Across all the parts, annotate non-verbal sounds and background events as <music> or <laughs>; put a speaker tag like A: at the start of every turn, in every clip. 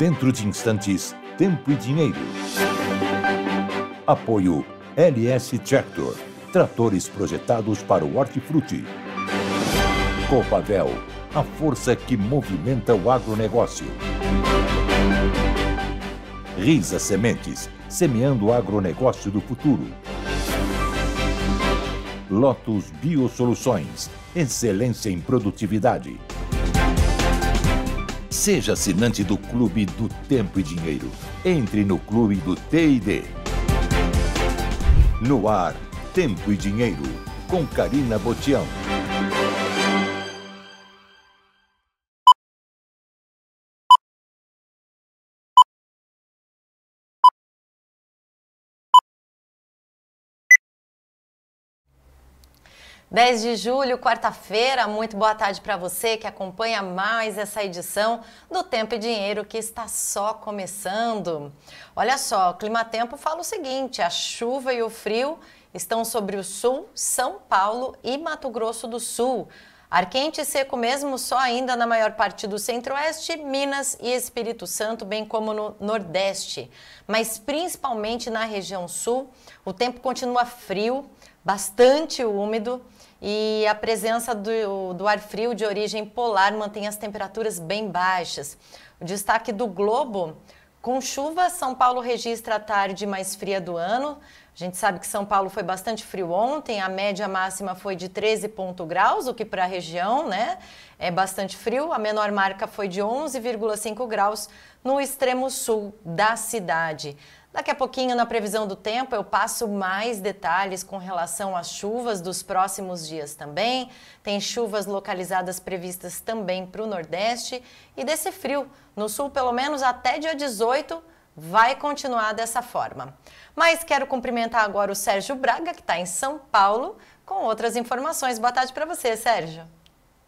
A: Dentro de instantes, tempo e dinheiro. Apoio LS Tractor. Tratores projetados para o hortifruti. Copavel. A força que movimenta o agronegócio. Risa Sementes. Semeando o agronegócio do futuro. Lotus Biosoluções. Excelência em produtividade. Seja assinante do Clube do Tempo e Dinheiro. Entre no Clube do TD. No ar, Tempo e Dinheiro, com Karina Botião.
B: 10 de julho, quarta-feira, muito boa tarde para você que acompanha mais essa edição do Tempo e Dinheiro que está só começando. Olha só, o Clima Tempo fala o seguinte: a chuva e o frio estão sobre o sul, São Paulo e Mato Grosso do Sul. Ar quente e seco mesmo só ainda na maior parte do centro-oeste, Minas e Espírito Santo, bem como no nordeste. Mas principalmente na região sul, o tempo continua frio, bastante úmido e a presença do, do ar frio de origem polar mantém as temperaturas bem baixas. O destaque do Globo, com chuva, São Paulo registra a tarde mais fria do ano. A gente sabe que São Paulo foi bastante frio ontem, a média máxima foi de 13 ponto graus, o que para a região né, é bastante frio. A menor marca foi de 11,5 graus no extremo sul da cidade. Daqui a pouquinho, na previsão do tempo, eu passo mais detalhes com relação às chuvas dos próximos dias também. Tem chuvas localizadas previstas também para o Nordeste e desse frio. No Sul, pelo menos até dia 18, vai continuar dessa forma. Mas quero cumprimentar agora o Sérgio Braga, que está em São Paulo, com outras informações. Boa tarde para você, Sérgio.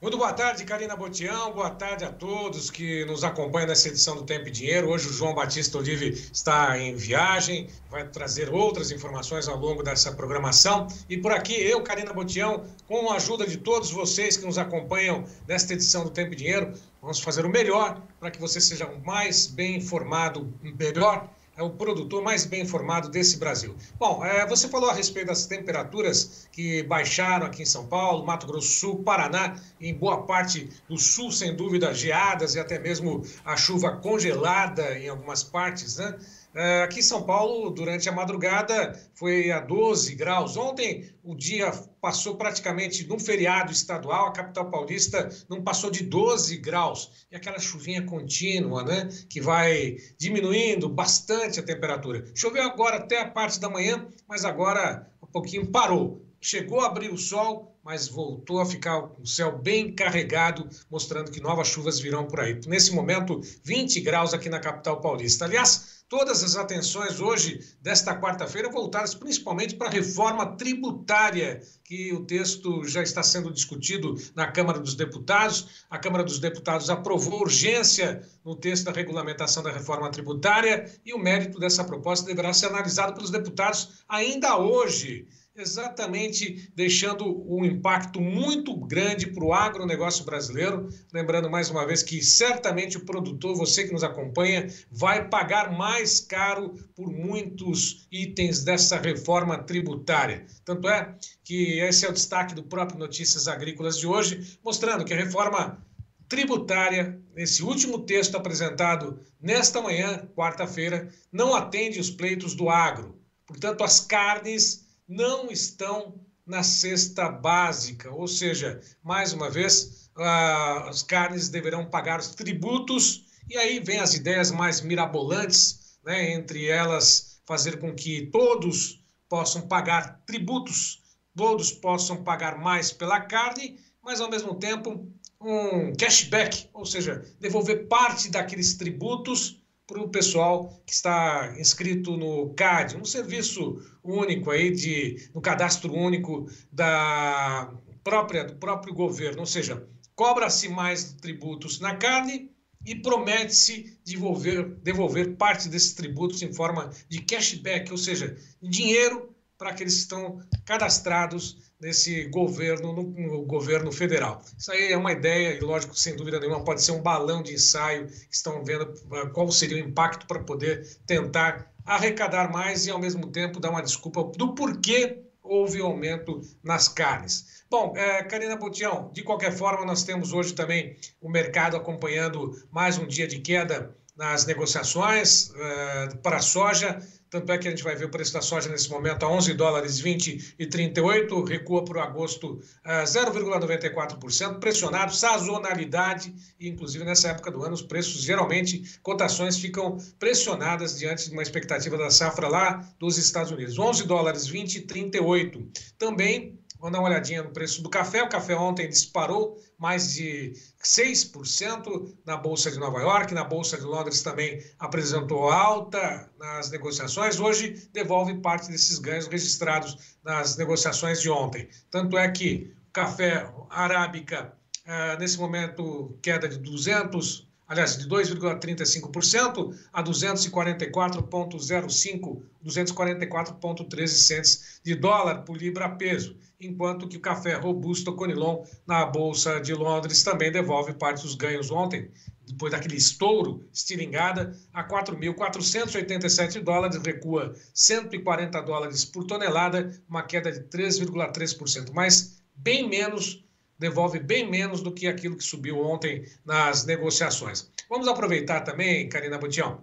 C: Muito boa tarde, Karina Botião. Boa tarde a todos que nos acompanham nessa edição do Tempo e Dinheiro. Hoje o João Batista Olive está em viagem, vai trazer outras informações ao longo dessa programação. E por aqui, eu, Karina Botião, com a ajuda de todos vocês que nos acompanham nesta edição do Tempo e Dinheiro, vamos fazer o melhor para que você seja mais bem informado, melhor é o produtor mais bem informado desse Brasil. Bom, é, você falou a respeito das temperaturas que baixaram aqui em São Paulo, Mato Grosso do Sul, Paraná, em boa parte do sul, sem dúvida, geadas e até mesmo a chuva congelada em algumas partes, né? É, aqui em São Paulo, durante a madrugada, foi a 12 graus. Ontem, o dia passou praticamente num feriado estadual, a capital paulista não passou de 12 graus. E aquela chuvinha contínua, né? Que vai diminuindo bastante a temperatura. Choveu agora até a parte da manhã, mas agora um pouquinho parou. Chegou a abrir o sol, mas voltou a ficar o céu bem carregado, mostrando que novas chuvas virão por aí. Nesse momento, 20 graus aqui na capital paulista. Aliás, Todas as atenções hoje, desta quarta-feira, voltadas principalmente para a reforma tributária, que o texto já está sendo discutido na Câmara dos Deputados. A Câmara dos Deputados aprovou urgência no texto da regulamentação da reforma tributária e o mérito dessa proposta deverá ser analisado pelos deputados ainda hoje exatamente deixando um impacto muito grande para o agronegócio brasileiro. Lembrando mais uma vez que certamente o produtor, você que nos acompanha, vai pagar mais caro por muitos itens dessa reforma tributária. Tanto é que esse é o destaque do próprio Notícias Agrícolas de hoje, mostrando que a reforma tributária, esse último texto apresentado nesta manhã, quarta-feira, não atende os pleitos do agro. Portanto, as carnes não estão na cesta básica, ou seja, mais uma vez, as carnes deverão pagar os tributos, e aí vem as ideias mais mirabolantes, né, entre elas fazer com que todos possam pagar tributos, todos possam pagar mais pela carne, mas ao mesmo tempo um cashback, ou seja, devolver parte daqueles tributos para o pessoal que está inscrito no CAD, um serviço único aí de no cadastro único da própria do próprio governo, ou seja, cobra-se mais tributos na carne e promete-se devolver, devolver parte desses tributos em forma de cashback, ou seja, dinheiro para aqueles que estão cadastrados nesse governo, no, no, governo federal. Isso aí é uma ideia, e lógico, sem dúvida nenhuma, pode ser um balão de ensaio que estão vendo ah, qual seria o impacto para poder tentar arrecadar mais e, ao mesmo tempo, dar uma desculpa do porquê houve aumento nas carnes. Bom, é, Karina Botião, de qualquer forma, nós temos hoje também o mercado acompanhando mais um dia de queda nas negociações uh, para a soja. Tanto é que a gente vai ver o preço da soja nesse momento a 11 dólares 20 e 38, recua para o agosto uh, 0,94%, pressionado, sazonalidade, e inclusive nessa época do ano os preços geralmente, cotações ficam pressionadas diante de uma expectativa da safra lá dos Estados Unidos. 11 dólares 20 e 38. Também Vamos dar uma olhadinha no preço do café. O café ontem disparou mais de 6% na Bolsa de Nova York. Na Bolsa de Londres também apresentou alta nas negociações. Hoje devolve parte desses ganhos registrados nas negociações de ontem. Tanto é que o café arábica, eh, nesse momento, queda de 200 aliás, de 2,35% a 244,05, 244,13 centes de dólar por libra peso, enquanto que o café robusto Conilon na Bolsa de Londres também devolve parte dos ganhos ontem, depois daquele estouro, estilingada, a 4.487 dólares, recua 140 dólares por tonelada, uma queda de 3,3%, mas bem menos devolve bem menos do que aquilo que subiu ontem nas negociações. Vamos aproveitar também, Karina Butião,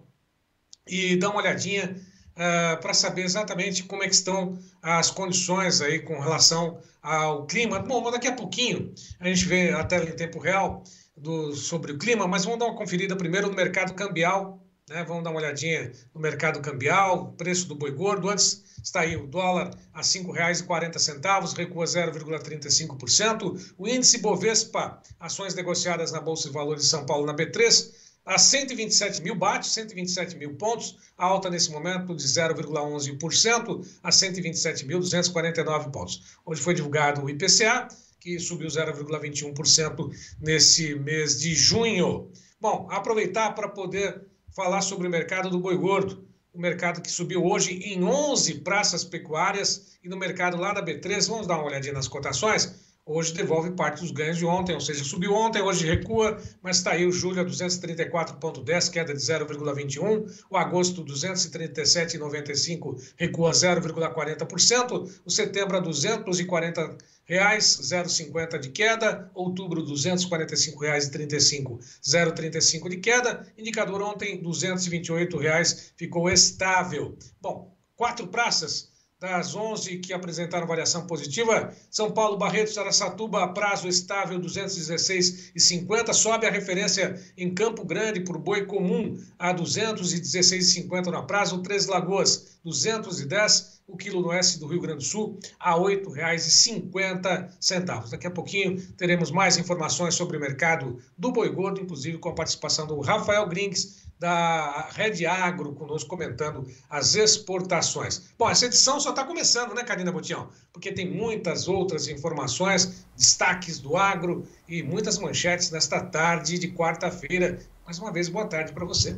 C: e dar uma olhadinha uh, para saber exatamente como é que estão as condições aí com relação ao clima. Bom, daqui a pouquinho a gente vê a tela em tempo real do, sobre o clima, mas vamos dar uma conferida primeiro no mercado cambial né? Vamos dar uma olhadinha no mercado cambial, preço do boi gordo. Antes está aí o dólar a R$ 5,40, recua 0,35%. O índice Bovespa, ações negociadas na Bolsa de Valores de São Paulo, na B3, a 127 mil bate, 127 mil pontos, alta nesse momento de 0,11% a 127.249 pontos. Hoje foi divulgado o IPCA, que subiu 0,21% nesse mês de junho. Bom, aproveitar para poder falar sobre o mercado do boi gordo, o mercado que subiu hoje em 11 praças pecuárias e no mercado lá da B3, vamos dar uma olhadinha nas cotações, hoje devolve parte dos ganhos de ontem, ou seja, subiu ontem, hoje recua, mas está aí o julho a 234,10, queda de 0,21, o agosto 237,95, recua 0,40%, o setembro a 240 reais, 0,50 de queda, outubro 245 reais e 35, 0,35 de queda, indicador ontem 228 reais, ficou estável. Bom, quatro praças das 11 que apresentaram variação positiva, São Paulo, Barretos, Aracatuba, prazo estável 216,50, sobe a referência em Campo Grande por boi comum a 216,50 na prazo, Três Lagoas 210, o quilo no oeste do Rio Grande do Sul a R$ 8,50. Daqui a pouquinho teremos mais informações sobre o mercado do boi gordo, inclusive com a participação do Rafael Grings, da Red Agro conosco comentando as exportações. Bom, essa edição só está começando, né, Karina Botião? Porque tem muitas outras informações, destaques do agro e muitas manchetes nesta tarde de quarta-feira. Mais uma vez, boa tarde para você.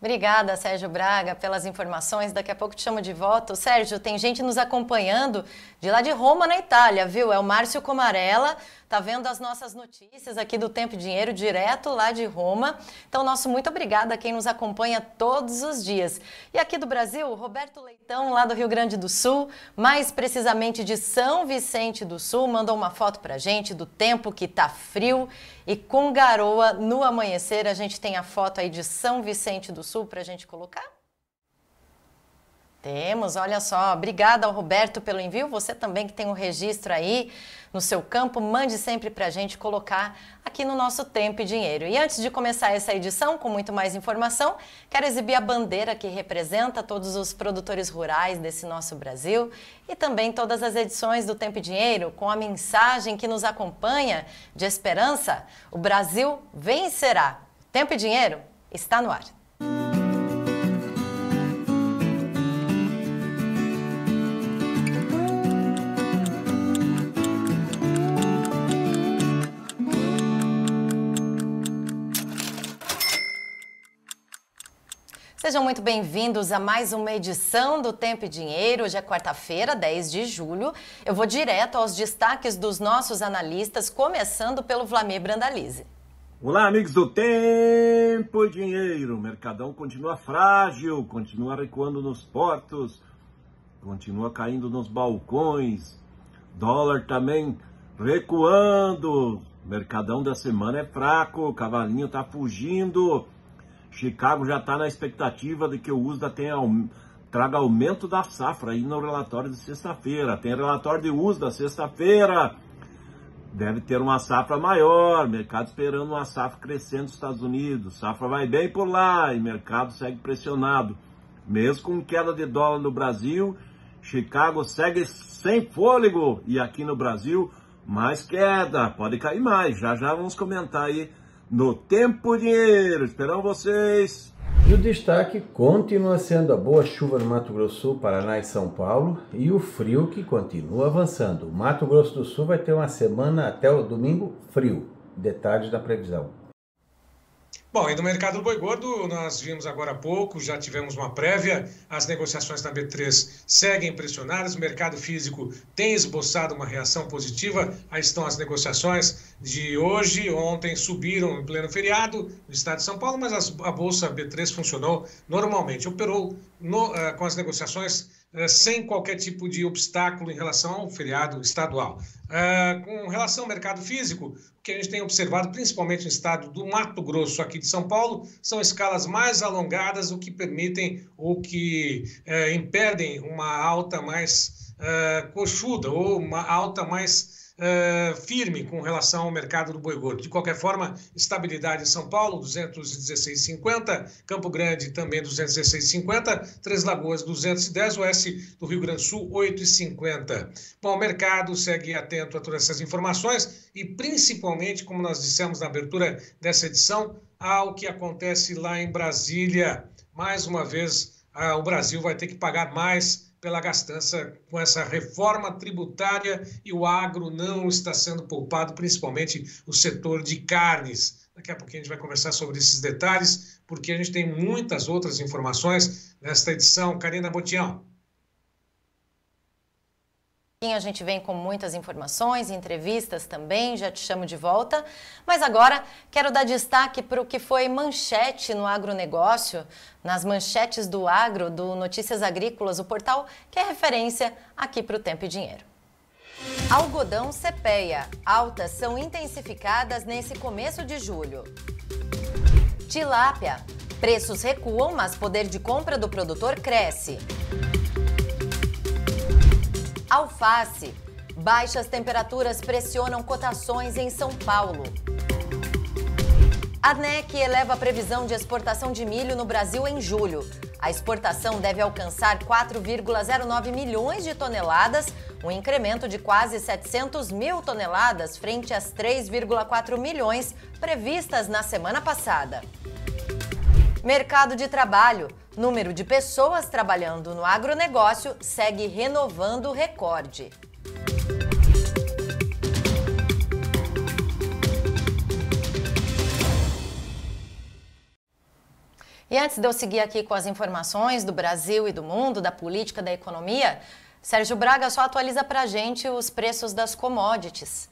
B: Obrigada, Sérgio Braga, pelas informações. Daqui a pouco te chamo de volta. Sérgio, tem gente nos acompanhando de lá de Roma, na Itália, viu? É o Márcio Comarella, tá vendo as nossas notícias aqui do Tempo e Dinheiro, direto lá de Roma. Então, nosso muito obrigada a quem nos acompanha todos os dias. E aqui do Brasil, Roberto Leitão, lá do Rio Grande do Sul, mais precisamente de São Vicente do Sul, mandou uma foto pra gente do tempo que tá frio e com garoa no amanhecer. A gente tem a foto aí de São Vicente do Sul para a gente colocar? Temos, olha só. Obrigada ao Roberto pelo envio. Você também que tem um registro aí no seu campo, mande sempre para a gente colocar aqui no nosso Tempo e Dinheiro. E antes de começar essa edição, com muito mais informação, quero exibir a bandeira que representa todos os produtores rurais desse nosso Brasil e também todas as edições do Tempo e Dinheiro com a mensagem que nos acompanha de esperança: o Brasil vencerá. Tempo e Dinheiro está no ar. Sejam muito bem-vindos a mais uma edição do Tempo e Dinheiro. Hoje é quarta-feira, 10 de julho. Eu vou direto aos destaques dos nossos analistas, começando pelo Vlamir Brandalize.
D: Olá, amigos do Tempo e Dinheiro. O mercadão continua frágil, continua recuando nos portos, continua caindo nos balcões. Dólar também recuando. Mercadão da semana é fraco, o cavalinho tá fugindo. Chicago já está na expectativa de que o USDA tenha, traga aumento da safra aí no relatório de sexta-feira. Tem relatório de USDA sexta-feira. Deve ter uma safra maior, mercado esperando uma safra crescendo nos Estados Unidos. Safra vai bem por lá e mercado segue pressionado. Mesmo com queda de dólar no Brasil, Chicago segue sem fôlego e aqui no Brasil mais queda, pode cair mais. Já já vamos comentar aí no Tempo Dinheiro. Esperamos vocês!
E: E o destaque continua sendo a boa chuva no Mato Grosso Sul, Paraná e São Paulo e o frio que continua avançando. O Mato Grosso do Sul vai ter uma semana até o domingo frio. Detalhes da previsão.
C: Bom, e no mercado do boi gordo, nós vimos agora há pouco, já tivemos uma prévia, as negociações na B3 seguem pressionadas, o mercado físico tem esboçado uma reação positiva, aí estão as negociações de hoje, ontem subiram em pleno feriado no estado de São Paulo, mas a Bolsa B3 funcionou normalmente, operou no, uh, com as negociações sem qualquer tipo de obstáculo em relação ao feriado estadual. Uh, com relação ao mercado físico, o que a gente tem observado, principalmente no estado do Mato Grosso, aqui de São Paulo, são escalas mais alongadas, o que permitem ou que uh, impedem uma alta mais coxuda ou uma alta mais uh, firme com relação ao mercado do boi gordo. De qualquer forma, estabilidade em São Paulo, 216,50, Campo Grande também 216,50, Três Lagoas 210, Oeste do Rio Grande do Sul 8,50. Bom, o mercado segue atento a todas essas informações e principalmente, como nós dissemos na abertura dessa edição, ao que acontece lá em Brasília. Mais uma vez, ah, o Brasil vai ter que pagar mais pela gastança com essa reforma tributária e o agro não está sendo poupado, principalmente o setor de carnes. Daqui a pouquinho a gente vai conversar sobre esses detalhes, porque a gente tem muitas outras informações nesta edição. Karina Botião.
B: A gente vem com muitas informações, entrevistas também, já te chamo de volta. Mas agora quero dar destaque para o que foi manchete no agronegócio, nas manchetes do agro, do Notícias Agrícolas, o portal que é referência aqui para o Tempo e Dinheiro. Algodão cepeia. Altas são intensificadas nesse começo de julho. Tilápia. Preços recuam, mas poder de compra do produtor cresce. Alface. Baixas temperaturas pressionam cotações em São Paulo. A NEC eleva a previsão de exportação de milho no Brasil em julho. A exportação deve alcançar 4,09 milhões de toneladas, um incremento de quase 700 mil toneladas frente às 3,4 milhões previstas na semana passada. Mercado de trabalho. Número de pessoas trabalhando no agronegócio segue renovando o recorde. E antes de eu seguir aqui com as informações do Brasil e do mundo, da política, da economia, Sérgio Braga só atualiza para a gente os preços das commodities.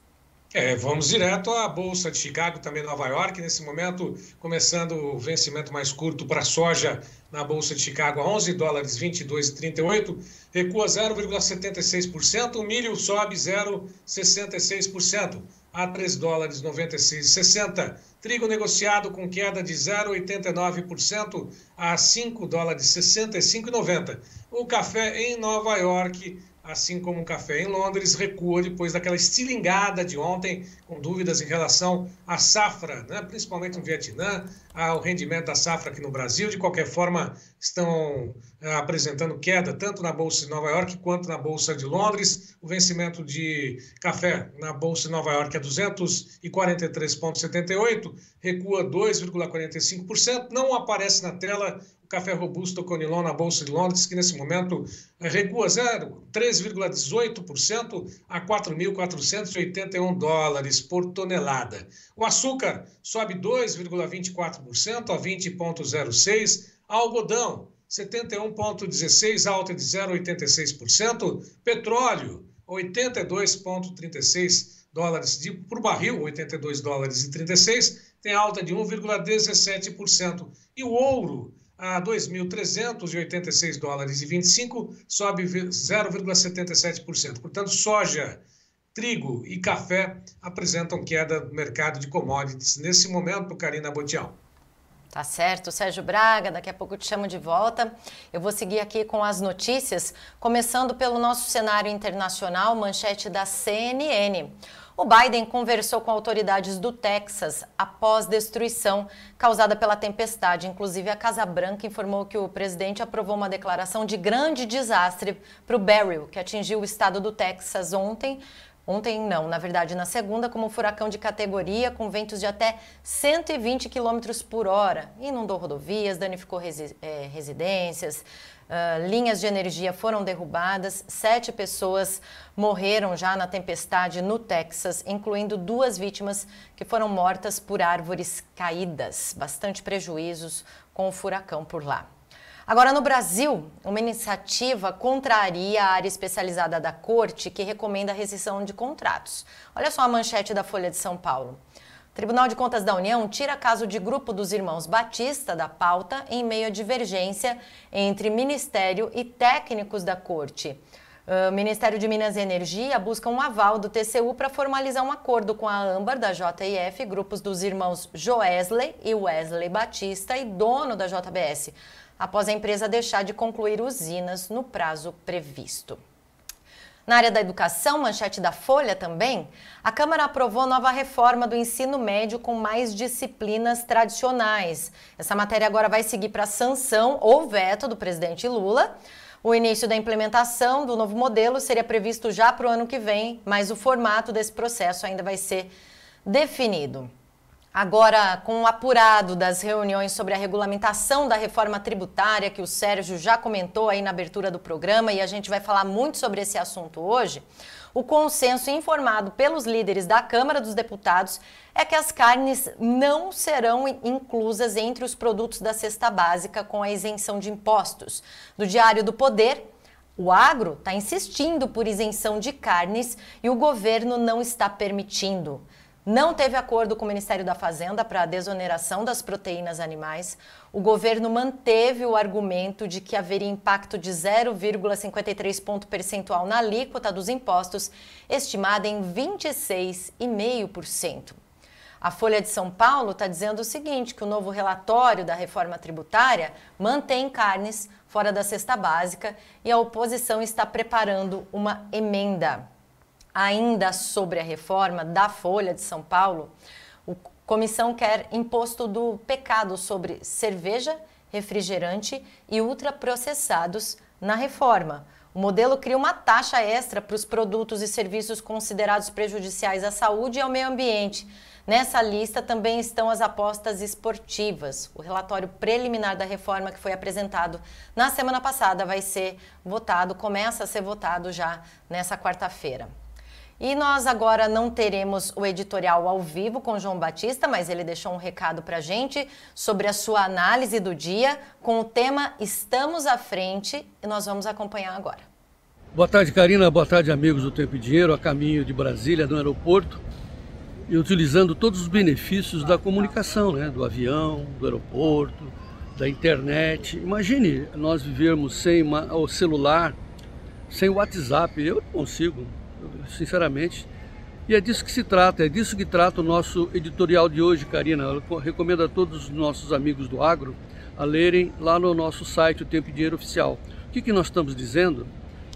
C: É, vamos direto à Bolsa de Chicago, também Nova York. Nesse momento, começando o vencimento mais curto para a soja na Bolsa de Chicago a 11 dólares 22,38, recua 0,76%. O milho sobe 0,66% a 3 dólares 96,60. Trigo negociado com queda de 0,89% a 5 dólares 65,90. O café em Nova York assim como o café em Londres, recua depois daquela estilingada de ontem, com dúvidas em relação à safra, né? principalmente no Vietnã, ao rendimento da safra aqui no Brasil. De qualquer forma, estão eh, apresentando queda tanto na Bolsa de Nova York quanto na Bolsa de Londres. O vencimento de café na Bolsa de Nova York é 243,78, recua 2,45%. Não aparece na tela café robusto Conilon na Bolsa de Londres, que nesse momento eh, recua 3,18% a 4.481 dólares por tonelada. O açúcar sobe 2,24% a 20,06 Algodão, 71,16, alta de 0,86%. Petróleo, 82,36 dólares de, por barril, 82 dólares e 36, tem alta de 1,17%. E o ouro, a 2.386 dólares e 25, sobe 0,77%. Portanto, soja, trigo e café apresentam queda no mercado de commodities nesse momento, Karina Botião.
B: Tá certo, Sérgio Braga, daqui a pouco te chamo de volta. Eu vou seguir aqui com as notícias, começando pelo nosso cenário internacional, manchete da CNN. O Biden conversou com autoridades do Texas após destruição causada pela tempestade. Inclusive, a Casa Branca informou que o presidente aprovou uma declaração de grande desastre para o Beryl, que atingiu o estado do Texas ontem, Ontem não, na verdade na segunda, como furacão de categoria com ventos de até 120 km por hora. Inundou rodovias, danificou resi é, residências, uh, linhas de energia foram derrubadas, sete pessoas morreram já na tempestade no Texas, incluindo duas vítimas que foram mortas por árvores caídas. Bastante prejuízos com o furacão por lá. Agora, no Brasil, uma iniciativa contraria a área especializada da Corte que recomenda a rescisão de contratos. Olha só a manchete da Folha de São Paulo. O Tribunal de Contas da União tira caso de grupo dos irmãos Batista da pauta em meio à divergência entre Ministério e técnicos da Corte. O Ministério de Minas e Energia busca um aval do TCU para formalizar um acordo com a Âmbar da JIF, grupos dos irmãos Joesley e Wesley Batista e dono da JBS após a empresa deixar de concluir usinas no prazo previsto. Na área da educação, manchete da Folha também, a Câmara aprovou nova reforma do ensino médio com mais disciplinas tradicionais. Essa matéria agora vai seguir para sanção ou veto do presidente Lula. O início da implementação do novo modelo seria previsto já para o ano que vem, mas o formato desse processo ainda vai ser definido. Agora, com o apurado das reuniões sobre a regulamentação da reforma tributária, que o Sérgio já comentou aí na abertura do programa, e a gente vai falar muito sobre esse assunto hoje, o consenso informado pelos líderes da Câmara dos Deputados é que as carnes não serão inclusas entre os produtos da cesta básica com a isenção de impostos. Do Diário do Poder, o agro está insistindo por isenção de carnes e o governo não está permitindo não teve acordo com o Ministério da Fazenda para a desoneração das proteínas animais. O governo manteve o argumento de que haveria impacto de 0,53 ponto percentual na alíquota dos impostos, estimada em 26,5%. A Folha de São Paulo está dizendo o seguinte: que o novo relatório da reforma tributária mantém carnes fora da cesta básica e a oposição está preparando uma emenda ainda sobre a reforma da Folha de São Paulo, a comissão quer imposto do pecado sobre cerveja, refrigerante e ultraprocessados na reforma. O modelo cria uma taxa extra para os produtos e serviços considerados prejudiciais à saúde e ao meio ambiente. Nessa lista também estão as apostas esportivas. O relatório preliminar da reforma que foi apresentado na semana passada vai ser votado, começa a ser votado já nessa quarta-feira. E nós agora não teremos o editorial ao vivo com João Batista, mas ele deixou um recado para gente sobre a sua análise do dia com o tema Estamos à Frente e nós vamos acompanhar agora.
F: Boa tarde, Karina. Boa tarde, amigos do Tempo e Dinheiro, a caminho de Brasília, do aeroporto, e utilizando todos os benefícios da comunicação, né? do avião, do aeroporto, da internet. Imagine nós vivermos sem o celular, sem o WhatsApp. Eu não consigo sinceramente. E é disso que se trata, é disso que trata o nosso editorial de hoje, Karina. Eu recomendo a todos os nossos amigos do agro a lerem lá no nosso site, o Tempo e Dinheiro Oficial. O que, que nós estamos dizendo?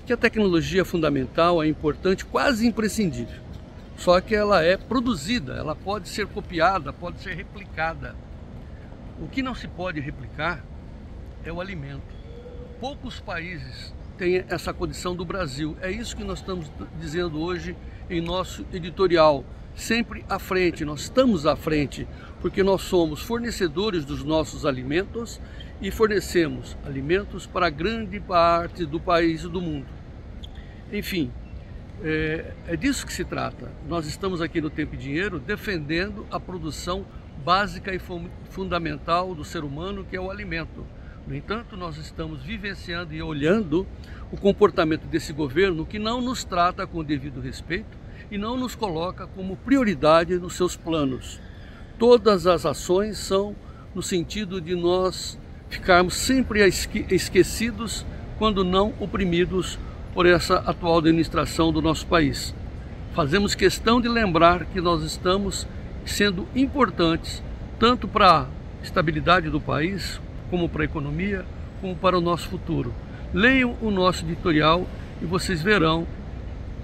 F: Que a tecnologia é fundamental, é importante, quase imprescindível. Só que ela é produzida, ela pode ser copiada, pode ser replicada. O que não se pode replicar é o alimento. Poucos países tem essa condição do Brasil. É isso que nós estamos dizendo hoje em nosso editorial. Sempre à frente, nós estamos à frente, porque nós somos fornecedores dos nossos alimentos e fornecemos alimentos para grande parte do país e do mundo. Enfim, é, é disso que se trata. Nós estamos aqui no Tempo e Dinheiro defendendo a produção básica e fundamental do ser humano, que é o alimento No entanto, nós estamos vivenciando e olhando o comportamento desse governo que não nos trata com o devido respeito e não nos coloca como prioridade nos seus planos. Todas as ações são no sentido de nós ficarmos sempre esquecidos, quando não oprimidos por essa atual administração do nosso país. Fazemos questão de lembrar que nós estamos sendo importantes tanto para a estabilidade do país, como para a economia, como para o nosso futuro. Leiam o nosso editorial e vocês verão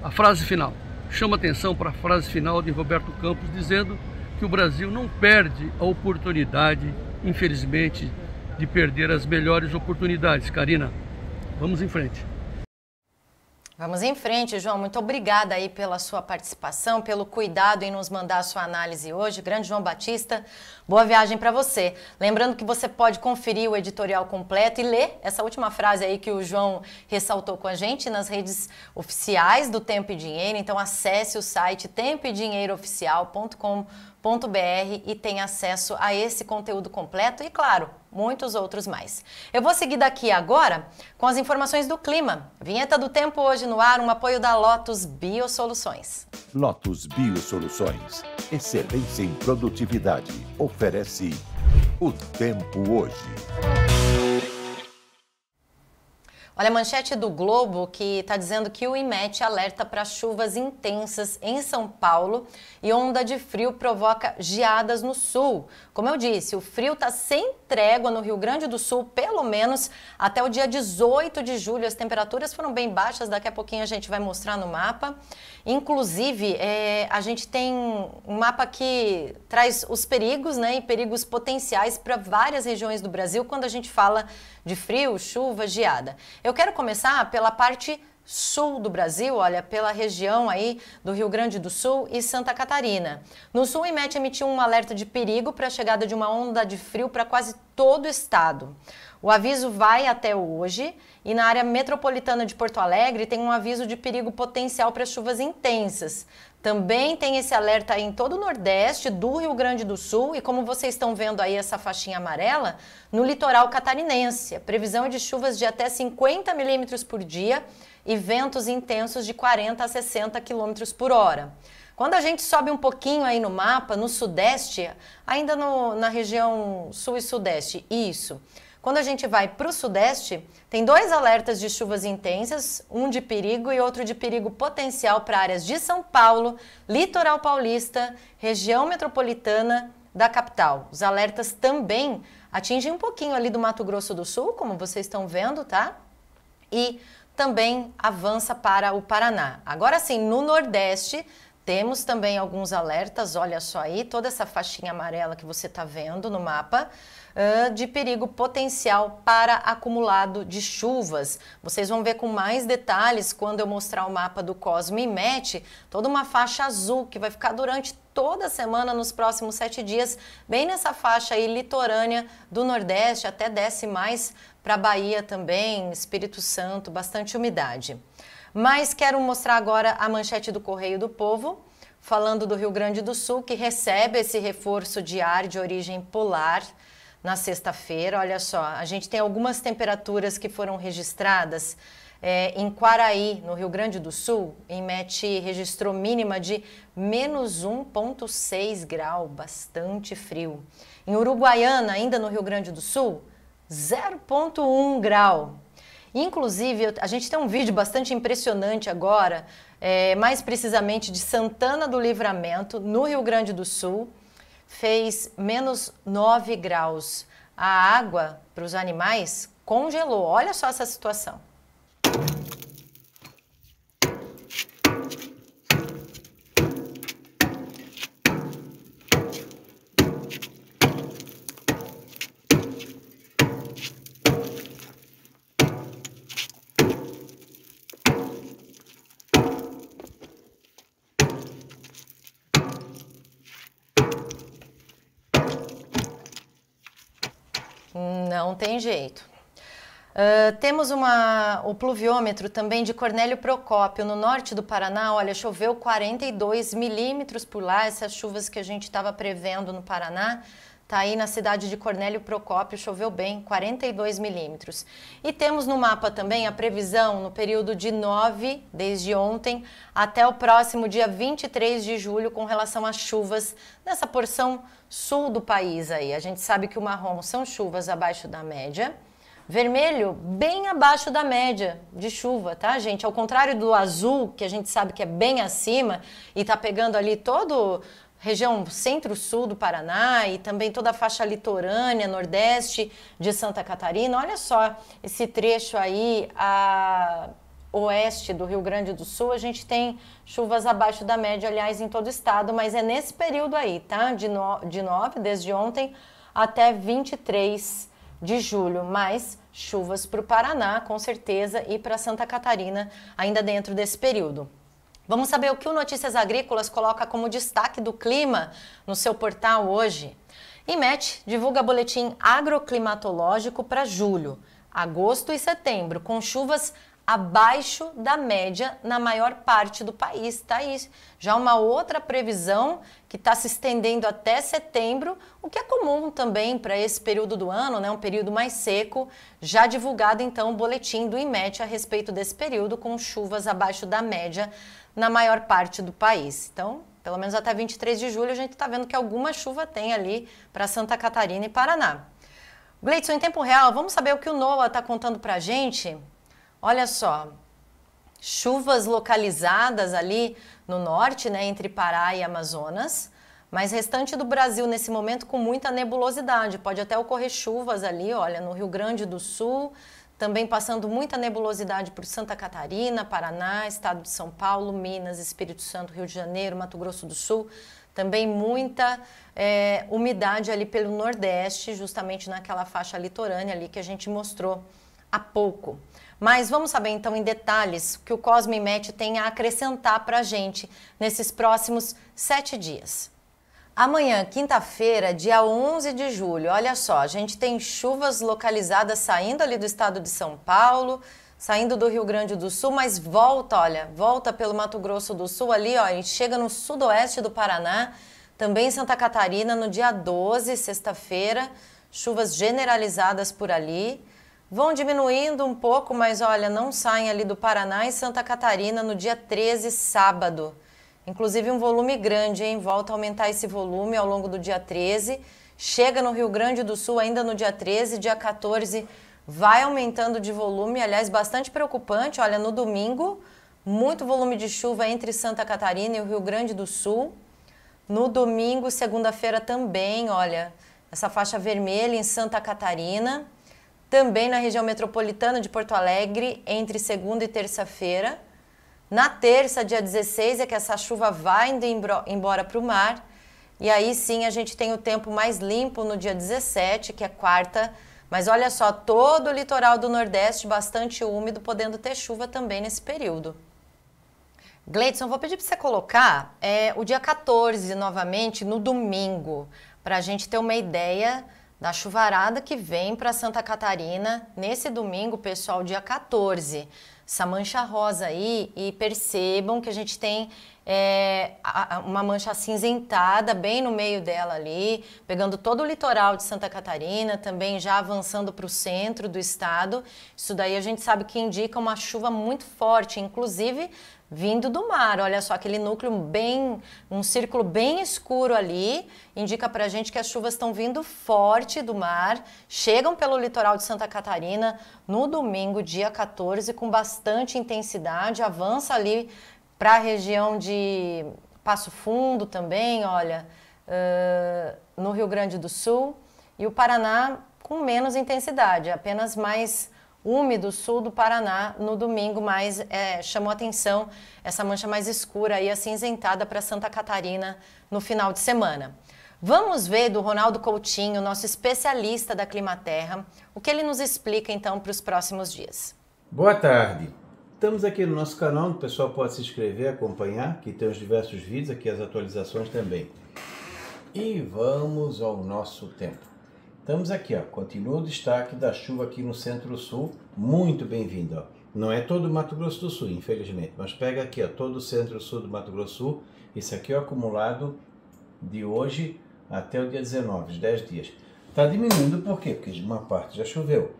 F: a frase final. Chama atenção para a frase final de Roberto Campos dizendo que o Brasil não perde a oportunidade, infelizmente, de perder as melhores oportunidades. Karina, vamos em frente.
B: Vamos em frente, João. Muito obrigada aí pela sua participação, pelo cuidado em nos mandar a sua análise hoje. Grande João Batista, boa viagem para você. Lembrando que você pode conferir o editorial completo e ler essa última frase aí que o João ressaltou com a gente nas redes oficiais do Tempo e Dinheiro. Então acesse o site tempoedinheirooficial.com.br e tem acesso a esse conteúdo completo e, claro, muitos outros mais. Eu vou seguir daqui agora com as informações do clima. Vinheta do tempo hoje no ar, um apoio da Lotus Biosoluções.
A: Lotus Biosoluções, excelência em produtividade, oferece o tempo hoje.
B: Olha a manchete do Globo que está dizendo que o IMET alerta para chuvas intensas em São Paulo e onda de frio provoca geadas no sul. Como eu disse, o frio está sem trégua no Rio Grande do Sul, pelo menos até o dia 18 de julho. As temperaturas foram bem baixas, daqui a pouquinho a gente vai mostrar no mapa. Inclusive, é, a gente tem um mapa que traz os perigos né, e perigos potenciais para várias regiões do Brasil quando a gente fala de frio, chuva, geada. Eu quero começar pela parte sul do Brasil, olha, pela região aí do Rio Grande do Sul e Santa Catarina. No sul, o IMET emitiu um alerta de perigo para a chegada de uma onda de frio para quase todo o estado. O aviso vai até hoje e na área metropolitana de Porto Alegre tem um aviso de perigo potencial para chuvas intensas. Também tem esse alerta em todo o Nordeste, do Rio Grande do Sul e como vocês estão vendo aí essa faixinha amarela, no litoral catarinense. A previsão é de chuvas de até 50 milímetros por dia e ventos intensos de 40 a 60 quilômetros por hora. Quando a gente sobe um pouquinho aí no mapa, no sudeste, ainda no, na região sul e sudeste, isso. Quando a gente vai para o sudeste, tem dois alertas de chuvas intensas, um de perigo e outro de perigo potencial para áreas de São Paulo, litoral paulista, região metropolitana da capital. Os alertas também atingem um pouquinho ali do Mato Grosso do Sul, como vocês estão vendo, tá? E também avança para o Paraná. Agora sim, no Nordeste, temos também alguns alertas, olha só aí, toda essa faixinha amarela que você está vendo no mapa de perigo potencial para acumulado de chuvas. Vocês vão ver com mais detalhes quando eu mostrar o mapa do Cosmo Met, toda uma faixa azul que vai ficar durante toda a semana nos próximos sete dias, bem nessa faixa aí litorânea do Nordeste, até desce mais para Bahia também, Espírito Santo, bastante umidade. Mas quero mostrar agora a manchete do Correio do Povo, falando do Rio Grande do Sul, que recebe esse reforço de ar de origem polar na sexta-feira. Olha só, a gente tem algumas temperaturas que foram registradas é, em Quaraí, no Rio Grande do Sul. Em MET registrou mínima de menos 1,6 grau, bastante frio. Em Uruguaiana, ainda no Rio Grande do Sul, 0,1 grau. Inclusive, a gente tem um vídeo bastante impressionante agora, é, mais precisamente de Santana do Livramento, no Rio Grande do Sul fez menos 9 graus. A água para os animais congelou. Olha só essa situação. Não tem jeito. Uh, temos uma, o pluviômetro também de Cornélio Procópio, no norte do Paraná. Olha, choveu 42 milímetros por lá, essas chuvas que a gente estava prevendo no Paraná. Tá aí na cidade de Cornélio Procópio, choveu bem, 42 milímetros. E temos no mapa também a previsão no período de 9, desde ontem, até o próximo dia 23 de julho, com relação às chuvas nessa porção sul do país aí. A gente sabe que o marrom são chuvas abaixo da média. Vermelho, bem abaixo da média de chuva, tá, gente? Ao contrário do azul, que a gente sabe que é bem acima e tá pegando ali todo região centro-sul do Paraná e também toda a faixa litorânea, nordeste de Santa Catarina. Olha só esse trecho aí a oeste do Rio Grande do Sul, a gente tem chuvas abaixo da média, aliás, em todo o estado, mas é nesse período aí, tá? De, no, de 9, desde ontem, até 23 de julho. Mais chuvas para o Paraná, com certeza, e para Santa Catarina, ainda dentro desse período. Vamos saber o que o Notícias Agrícolas coloca como destaque do clima no seu portal hoje. IMET divulga boletim agroclimatológico para julho, agosto e setembro, com chuvas abaixo da média na maior parte do país. Está aí já uma outra previsão que está se estendendo até setembro, o que é comum também para esse período do ano, né? um período mais seco. Já divulgado então o boletim do IMET a respeito desse período, com chuvas abaixo da média na maior parte do país. Então, pelo menos até 23 de julho, a gente está vendo que alguma chuva tem ali para Santa Catarina e Paraná. Gleidson, em tempo real, vamos saber o que o NOAA está contando para a gente? Olha só, chuvas localizadas ali no norte, né, entre Pará e Amazonas, mas restante do Brasil nesse momento com muita nebulosidade. Pode até ocorrer chuvas ali, olha, no Rio Grande do Sul, também passando muita nebulosidade por Santa Catarina, Paraná, Estado de São Paulo, Minas, Espírito Santo, Rio de Janeiro, Mato Grosso do Sul. Também muita é, umidade ali pelo Nordeste, justamente naquela faixa litorânea ali que a gente mostrou há pouco. Mas vamos saber então em detalhes o que o Cosmimet tem a acrescentar para a gente nesses próximos sete dias. Amanhã, quinta-feira, dia 11 de julho, olha só, a gente tem chuvas localizadas saindo ali do estado de São Paulo, saindo do Rio Grande do Sul, mas volta, olha, volta pelo Mato Grosso do Sul ali, ó, gente chega no sudoeste do Paraná, também Santa Catarina no dia 12, sexta-feira, chuvas generalizadas por ali. Vão diminuindo um pouco, mas olha, não saem ali do Paraná e Santa Catarina no dia 13, sábado. Inclusive um volume grande, hein? Volta a aumentar esse volume ao longo do dia 13. Chega no Rio Grande do Sul ainda no dia 13, dia 14 vai aumentando de volume, aliás, bastante preocupante. Olha, no domingo, muito volume de chuva entre Santa Catarina e o Rio Grande do Sul. No domingo, segunda-feira também, olha, essa faixa vermelha em Santa Catarina. Também na região metropolitana de Porto Alegre, entre segunda e terça-feira. Na terça, dia 16, é que essa chuva vai indo embora para o mar. E aí sim a gente tem o tempo mais limpo no dia 17, que é quarta. Mas olha só, todo o litoral do Nordeste bastante úmido, podendo ter chuva também nesse período. Gleidson, vou pedir para você colocar é, o dia 14 novamente, no domingo, para a gente ter uma ideia da chuvarada que vem para Santa Catarina nesse domingo, pessoal, dia 14 essa mancha rosa aí e percebam que a gente tem é, uma mancha acinzentada bem no meio dela ali, pegando todo o litoral de Santa Catarina, também já avançando para o centro do estado. Isso daí a gente sabe que indica uma chuva muito forte, inclusive vindo do mar. Olha só, aquele núcleo bem, um círculo bem escuro ali, indica para a gente que as chuvas estão vindo forte do mar, chegam pelo litoral de Santa Catarina no domingo, dia 14, com bastante intensidade, avança ali para a região de Passo Fundo também, olha, uh, no Rio Grande do Sul, e o Paraná com menos intensidade, apenas mais úmido sul do Paraná no domingo, mas é, chamou atenção essa mancha mais escura e acinzentada para Santa Catarina no final de semana. Vamos ver do Ronaldo Coutinho, nosso especialista da Climaterra, o que ele nos explica então para os próximos dias.
E: Boa tarde. Estamos aqui no nosso canal, o pessoal pode se inscrever, acompanhar, que tem os diversos vídeos, aqui as atualizações também. E vamos ao nosso tempo. Estamos aqui, ó. Continua o destaque da chuva aqui no centro-sul. Muito bem-vindo, Não é todo o Mato Grosso do Sul, infelizmente, mas pega aqui, ó, todo o centro-sul do Mato Grosso do Sul. Esse aqui é o acumulado de hoje até o dia 19, os 10 dias. Está diminuindo por quê? Porque uma parte já choveu.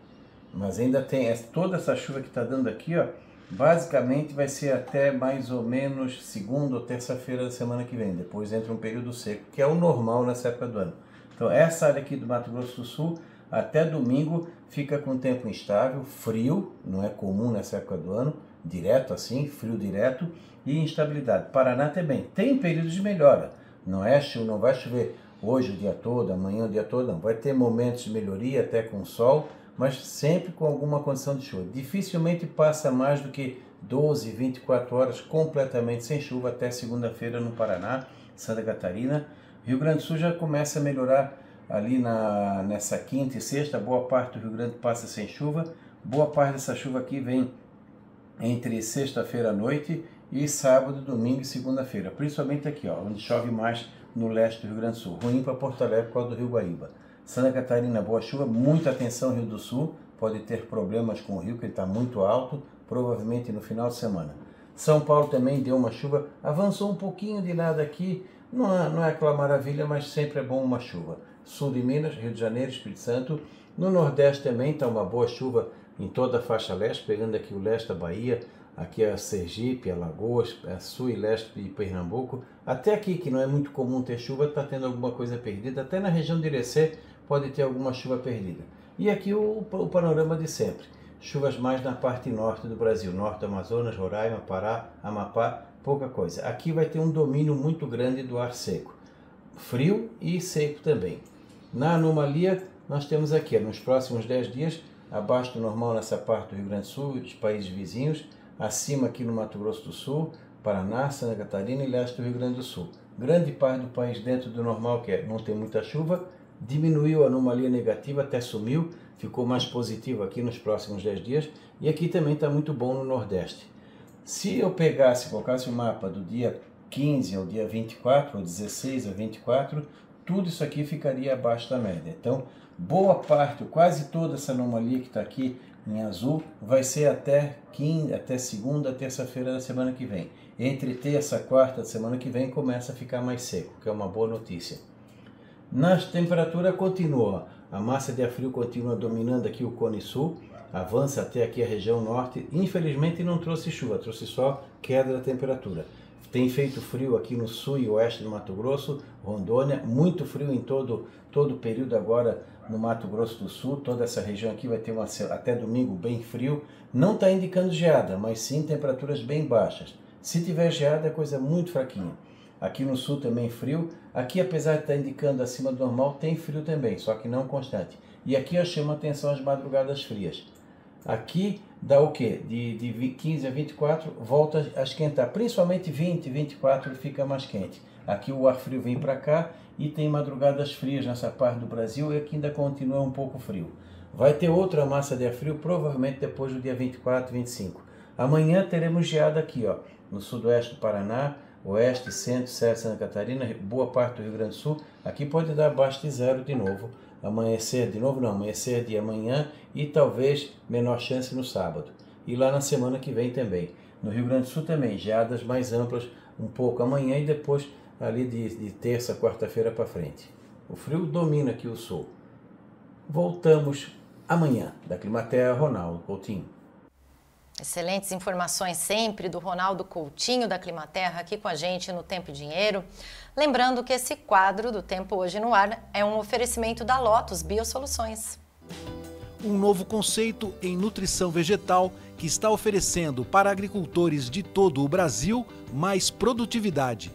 E: Mas ainda tem toda essa chuva que está dando aqui, ó, basicamente vai ser até mais ou menos segunda ou terça-feira da semana que vem. Depois entra um período seco, que é o normal nessa época do ano. Então essa área aqui do Mato Grosso do Sul, até domingo, fica com tempo instável, frio, não é comum nessa época do ano, direto assim, frio direto, e instabilidade. Paraná também tem períodos de melhora. Não é não vai chover hoje o dia todo, amanhã o dia todo, não. Vai ter momentos de melhoria até com sol, mas sempre com alguma condição de chuva. Dificilmente passa mais do que 12, 24 horas completamente sem chuva até segunda-feira no Paraná, Santa Catarina. Rio Grande do Sul já começa a melhorar ali na, nessa quinta e sexta, boa parte do Rio Grande passa sem chuva. Boa parte dessa chuva aqui vem entre sexta-feira à noite e sábado, domingo e segunda-feira, principalmente aqui, ó, onde chove mais no leste do Rio Grande do Sul. Ruim para Porto Alegre causa do Rio Guaíba. Santa Catarina, boa chuva, muita atenção Rio do Sul, pode ter problemas com o rio, que está muito alto, provavelmente no final de semana. São Paulo também deu uma chuva, avançou um pouquinho de lado aqui, não é, não é aquela maravilha, mas sempre é bom uma chuva. Sul de Minas, Rio de Janeiro, Espírito Santo. No Nordeste também está uma boa chuva em toda a faixa leste, pegando aqui o leste da Bahia, aqui é Sergipe, Alagoas, é sul e leste de Pernambuco. Até aqui, que não é muito comum ter chuva, está tendo alguma coisa perdida. Até na região de Irecê pode ter alguma chuva perdida. E aqui o, o panorama de sempre. Chuvas mais na parte norte do Brasil, norte do Amazonas, Roraima, Pará, Amapá, pouca coisa. Aqui vai ter um domínio muito grande do ar seco. Frio e seco também. Na anomalia, nós temos aqui, nos próximos 10 dias, abaixo do normal nessa parte do Rio Grande do Sul e dos países vizinhos, acima aqui no Mato Grosso do Sul, Paraná, Santa Catarina e leste do Rio Grande do Sul. Grande parte do país dentro do normal, que é não tem muita chuva, diminuiu a anomalia negativa, até sumiu, ficou mais positivo aqui nos próximos 10 dias, e aqui também está muito bom no Nordeste. Se eu pegasse, colocasse o mapa do dia 15 ao dia 24, ou 16 a 24, tudo isso aqui ficaria abaixo da média. Então, boa parte, quase toda essa anomalia que está aqui em azul vai ser até, quinta, até segunda, terça-feira da semana que vem. Entre terça e quarta da semana que vem começa a ficar mais seco, que é uma boa notícia. Na temperatura continua, a massa de ar frio continua dominando aqui o cone sul, avança até aqui a região norte. Infelizmente não trouxe chuva, trouxe só queda da temperatura. Tem feito frio aqui no sul e oeste do Mato Grosso, Rondônia, muito frio em todo todo o período agora no Mato Grosso do Sul, toda essa região aqui vai ter uma, até domingo bem frio. Não está indicando geada, mas sim temperaturas bem baixas. Se tiver geada, é coisa muito fraquinha. Aqui no sul também frio. Aqui, apesar de estar tá indicando acima do normal, tem frio também, só que não constante. E aqui eu chamo a atenção as madrugadas frias. Aqui dá o quê? De, de 15 a 24 volta a esquentar, principalmente 20, 24 fica mais quente. Aqui o ar frio vem para cá e tem madrugadas frias nessa parte do Brasil e aqui ainda continua um pouco frio. Vai ter outra massa de ar frio provavelmente depois do dia 24, 25. Amanhã teremos geada aqui, ó, no sudoeste do Paraná, oeste, centro, sede Santa Catarina, boa parte do Rio Grande do Sul. Aqui pode dar abaixo de zero de novo. Amanhecer de novo, não, amanhecer de amanhã e talvez menor chance no sábado. E lá na semana que vem também. No Rio Grande do Sul também, geadas mais amplas um pouco amanhã e depois ali de, de terça, quarta-feira para frente. O frio domina aqui o sul. Voltamos amanhã. Da Climaterra, Ronaldo Coutinho.
B: Excelentes informações sempre do Ronaldo Coutinho da Climaterra aqui com a gente no Tempo e Dinheiro. Lembrando que esse quadro do Tempo Hoje no Ar é um oferecimento da Lotus Biosoluções.
G: Um novo conceito em nutrição vegetal que está oferecendo para agricultores de todo o Brasil mais produtividade.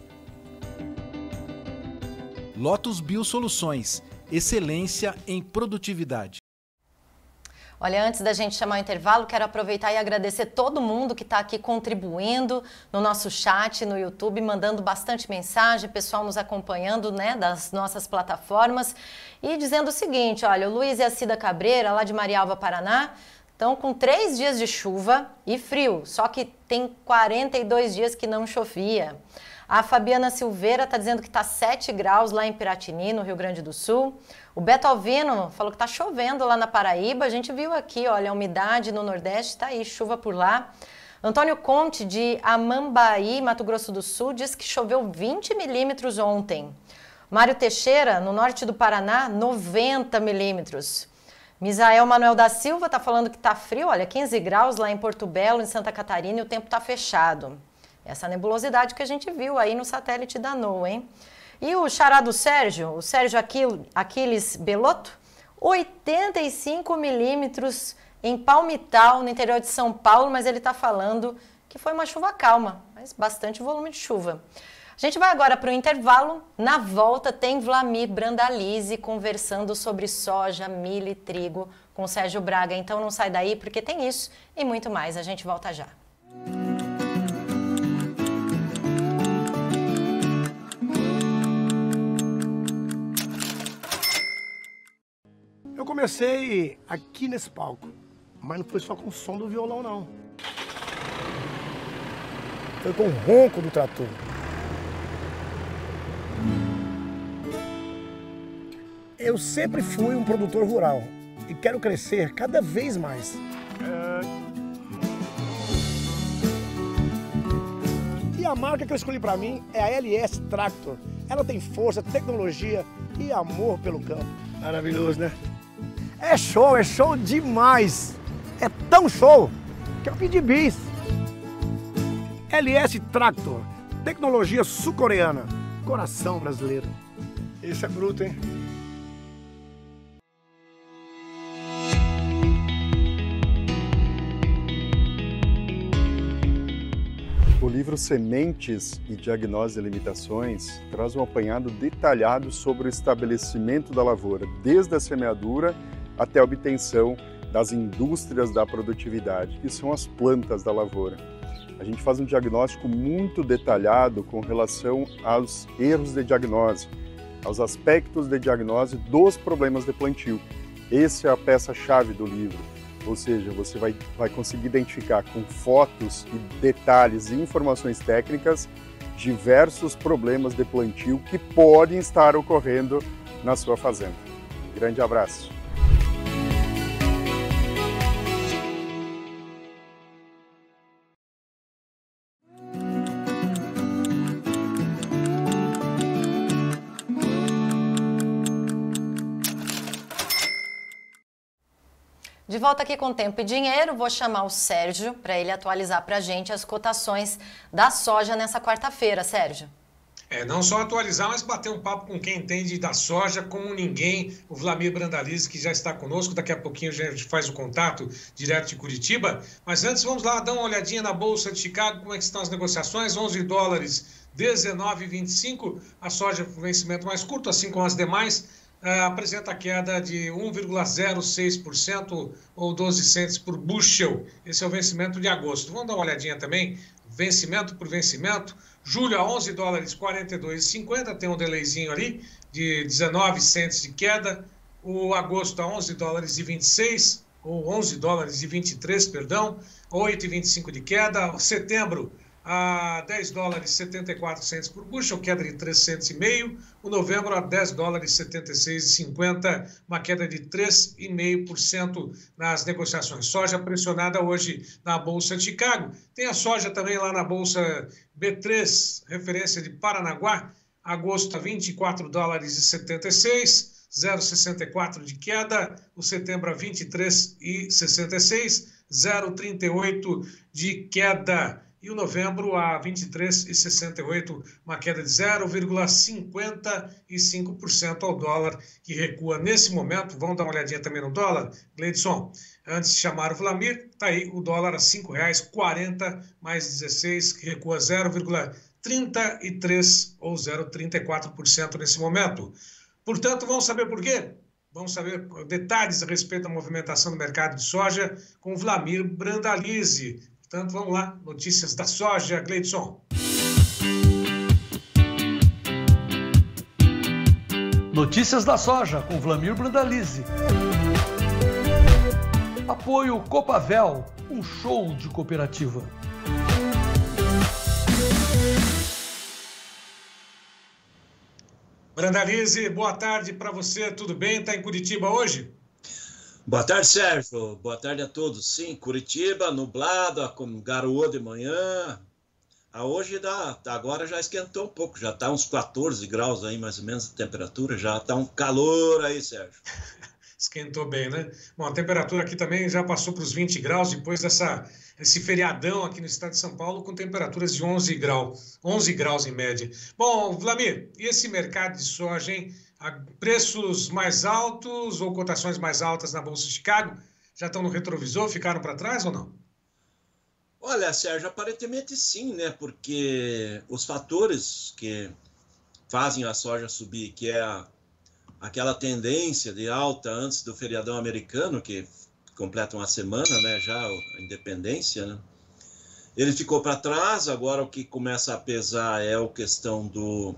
G: Lotus Biosoluções, excelência em produtividade.
B: Olha, antes da gente chamar o intervalo, quero aproveitar e agradecer todo mundo que está aqui contribuindo no nosso chat, no YouTube, mandando bastante mensagem, pessoal nos acompanhando, né, das nossas plataformas e dizendo o seguinte, olha, o Luiz e a Cida Cabreira, lá de Marialva, Paraná, estão com três dias de chuva e frio, só que tem 42 dias que não chovia. A Fabiana Silveira está dizendo que está 7 graus lá em Piratini, no Rio Grande do Sul. O Beto Alvino falou que está chovendo lá na Paraíba. A gente viu aqui, olha, a umidade no Nordeste, está aí, chuva por lá. Antônio Conte, de Amambaí, Mato Grosso do Sul, diz que choveu 20 milímetros ontem. Mário Teixeira, no norte do Paraná, 90 milímetros. Misael Manuel da Silva está falando que está frio, olha, 15 graus lá em Porto Belo, em Santa Catarina, e o tempo está fechado. Essa nebulosidade que a gente viu aí no satélite da NOAA, hein? E o xará do Sérgio, o Sérgio Aquiles Belotto, 85 milímetros em Palmital, no interior de São Paulo, mas ele está falando que foi uma chuva calma, mas bastante volume de chuva. A gente vai agora para o intervalo. Na volta tem Vlamir Brandalize conversando sobre soja, milho e trigo com Sérgio Braga. Então não sai daí porque tem isso e muito mais. A gente volta já.
H: Eu comecei aqui nesse palco, mas não foi só com o som do violão não. Foi com o ronco do trator. Eu sempre fui um produtor rural e quero crescer cada vez mais. E a marca que eu escolhi para mim é a LS Tractor. Ela tem força, tecnologia e amor pelo campo. Maravilhoso, né? É show, é show demais. É tão show que eu pedi bis. LS Tractor, tecnologia sul-coreana, coração brasileiro. Esse é bruto, hein?
I: O livro Sementes e Diagnose de Limitações traz um apanhado detalhado sobre o estabelecimento da lavoura, desde a semeadura até a obtenção das indústrias da produtividade, que são as plantas da lavoura. A gente faz um diagnóstico muito detalhado com relação aos erros de diagnose, aos aspectos de diagnose dos problemas de plantio. Essa é a peça-chave do livro ou seja, você vai, vai conseguir identificar com fotos e detalhes e informações técnicas diversos problemas de plantio que podem estar ocorrendo na sua fazenda. Um grande abraço!
B: Volta aqui com Tempo e Dinheiro, vou chamar o Sérgio para ele atualizar para a gente as cotações da soja nessa quarta-feira. Sérgio.
C: É, não só atualizar, mas bater um papo com quem entende da soja como ninguém, o Vlamir Brandalize, que já está conosco. Daqui a pouquinho gente faz o contato direto de Curitiba. Mas antes, vamos lá dar uma olhadinha na Bolsa de Chicago, como é que estão as negociações. 11 dólares, 19,25. A soja com vencimento mais curto, assim como as demais apresenta queda de 1,06% ou 12 centes por bushel. Esse é o vencimento de agosto. Vamos dar uma olhadinha também, vencimento por vencimento. Julho a 11 dólares 42,50, tem um delayzinho ali de 19 centes de queda. O agosto a 11 dólares e 26, ou 11 dólares e 23, perdão, 8,25 de queda. Setembro a 10 dólares 74 centos por bushel, queda de 3 centos e meio. O novembro a 10 dólares 76,50, uma queda de 3,5% nas negociações. Soja pressionada hoje na Bolsa de Chicago. Tem a soja também lá na Bolsa B3, referência de Paranaguá, agosto a 24 dólares e 76, 0,64 de queda. O setembro a 23,66, 0,38 de queda e o novembro a 23,68, uma queda de 0,55% ao dólar, que recua nesse momento. Vamos dar uma olhadinha também no dólar, Gleidson. Antes de chamar o Vlamir, está aí o dólar a R$ 5,40 mais 16, que recua 0,33 ou 0,34% nesse momento. Portanto, vamos saber por quê? Vamos saber detalhes a respeito da movimentação do mercado de soja com Vlamir Brandalize, Portanto, vamos lá, notícias da soja, Gleidson.
F: Notícias da soja com Vlamir Brandalize. Apoio Copavel, um show de cooperativa.
C: Brandalize, boa tarde para você, tudo bem? Está em Curitiba hoje?
J: Boa tarde, Sérgio. Boa tarde a todos. Sim, Curitiba, nublado, com garoa de manhã. Ah, hoje dá, agora já esquentou um pouco, já está uns 14 graus aí, mais ou menos, a temperatura, já está um calor aí, Sérgio. <laughs>
C: Esquentou bem, né? Bom, a temperatura aqui também já passou para os 20 graus depois dessa esse feriadão aqui no estado de São Paulo com temperaturas de 11 graus, 11 graus em média. Bom, Vlamir, e esse mercado de soja, hein? Preços mais altos ou cotações mais altas na Bolsa de Chicago já estão no retrovisor, ficaram para trás ou não?
J: Olha, Sérgio, aparentemente sim, né? Porque os fatores que fazem a soja subir, que é a, aquela tendência de alta antes do feriadão americano, que completa uma semana, né? Já a independência, né? Ele ficou para trás, agora o que começa a pesar é a questão do,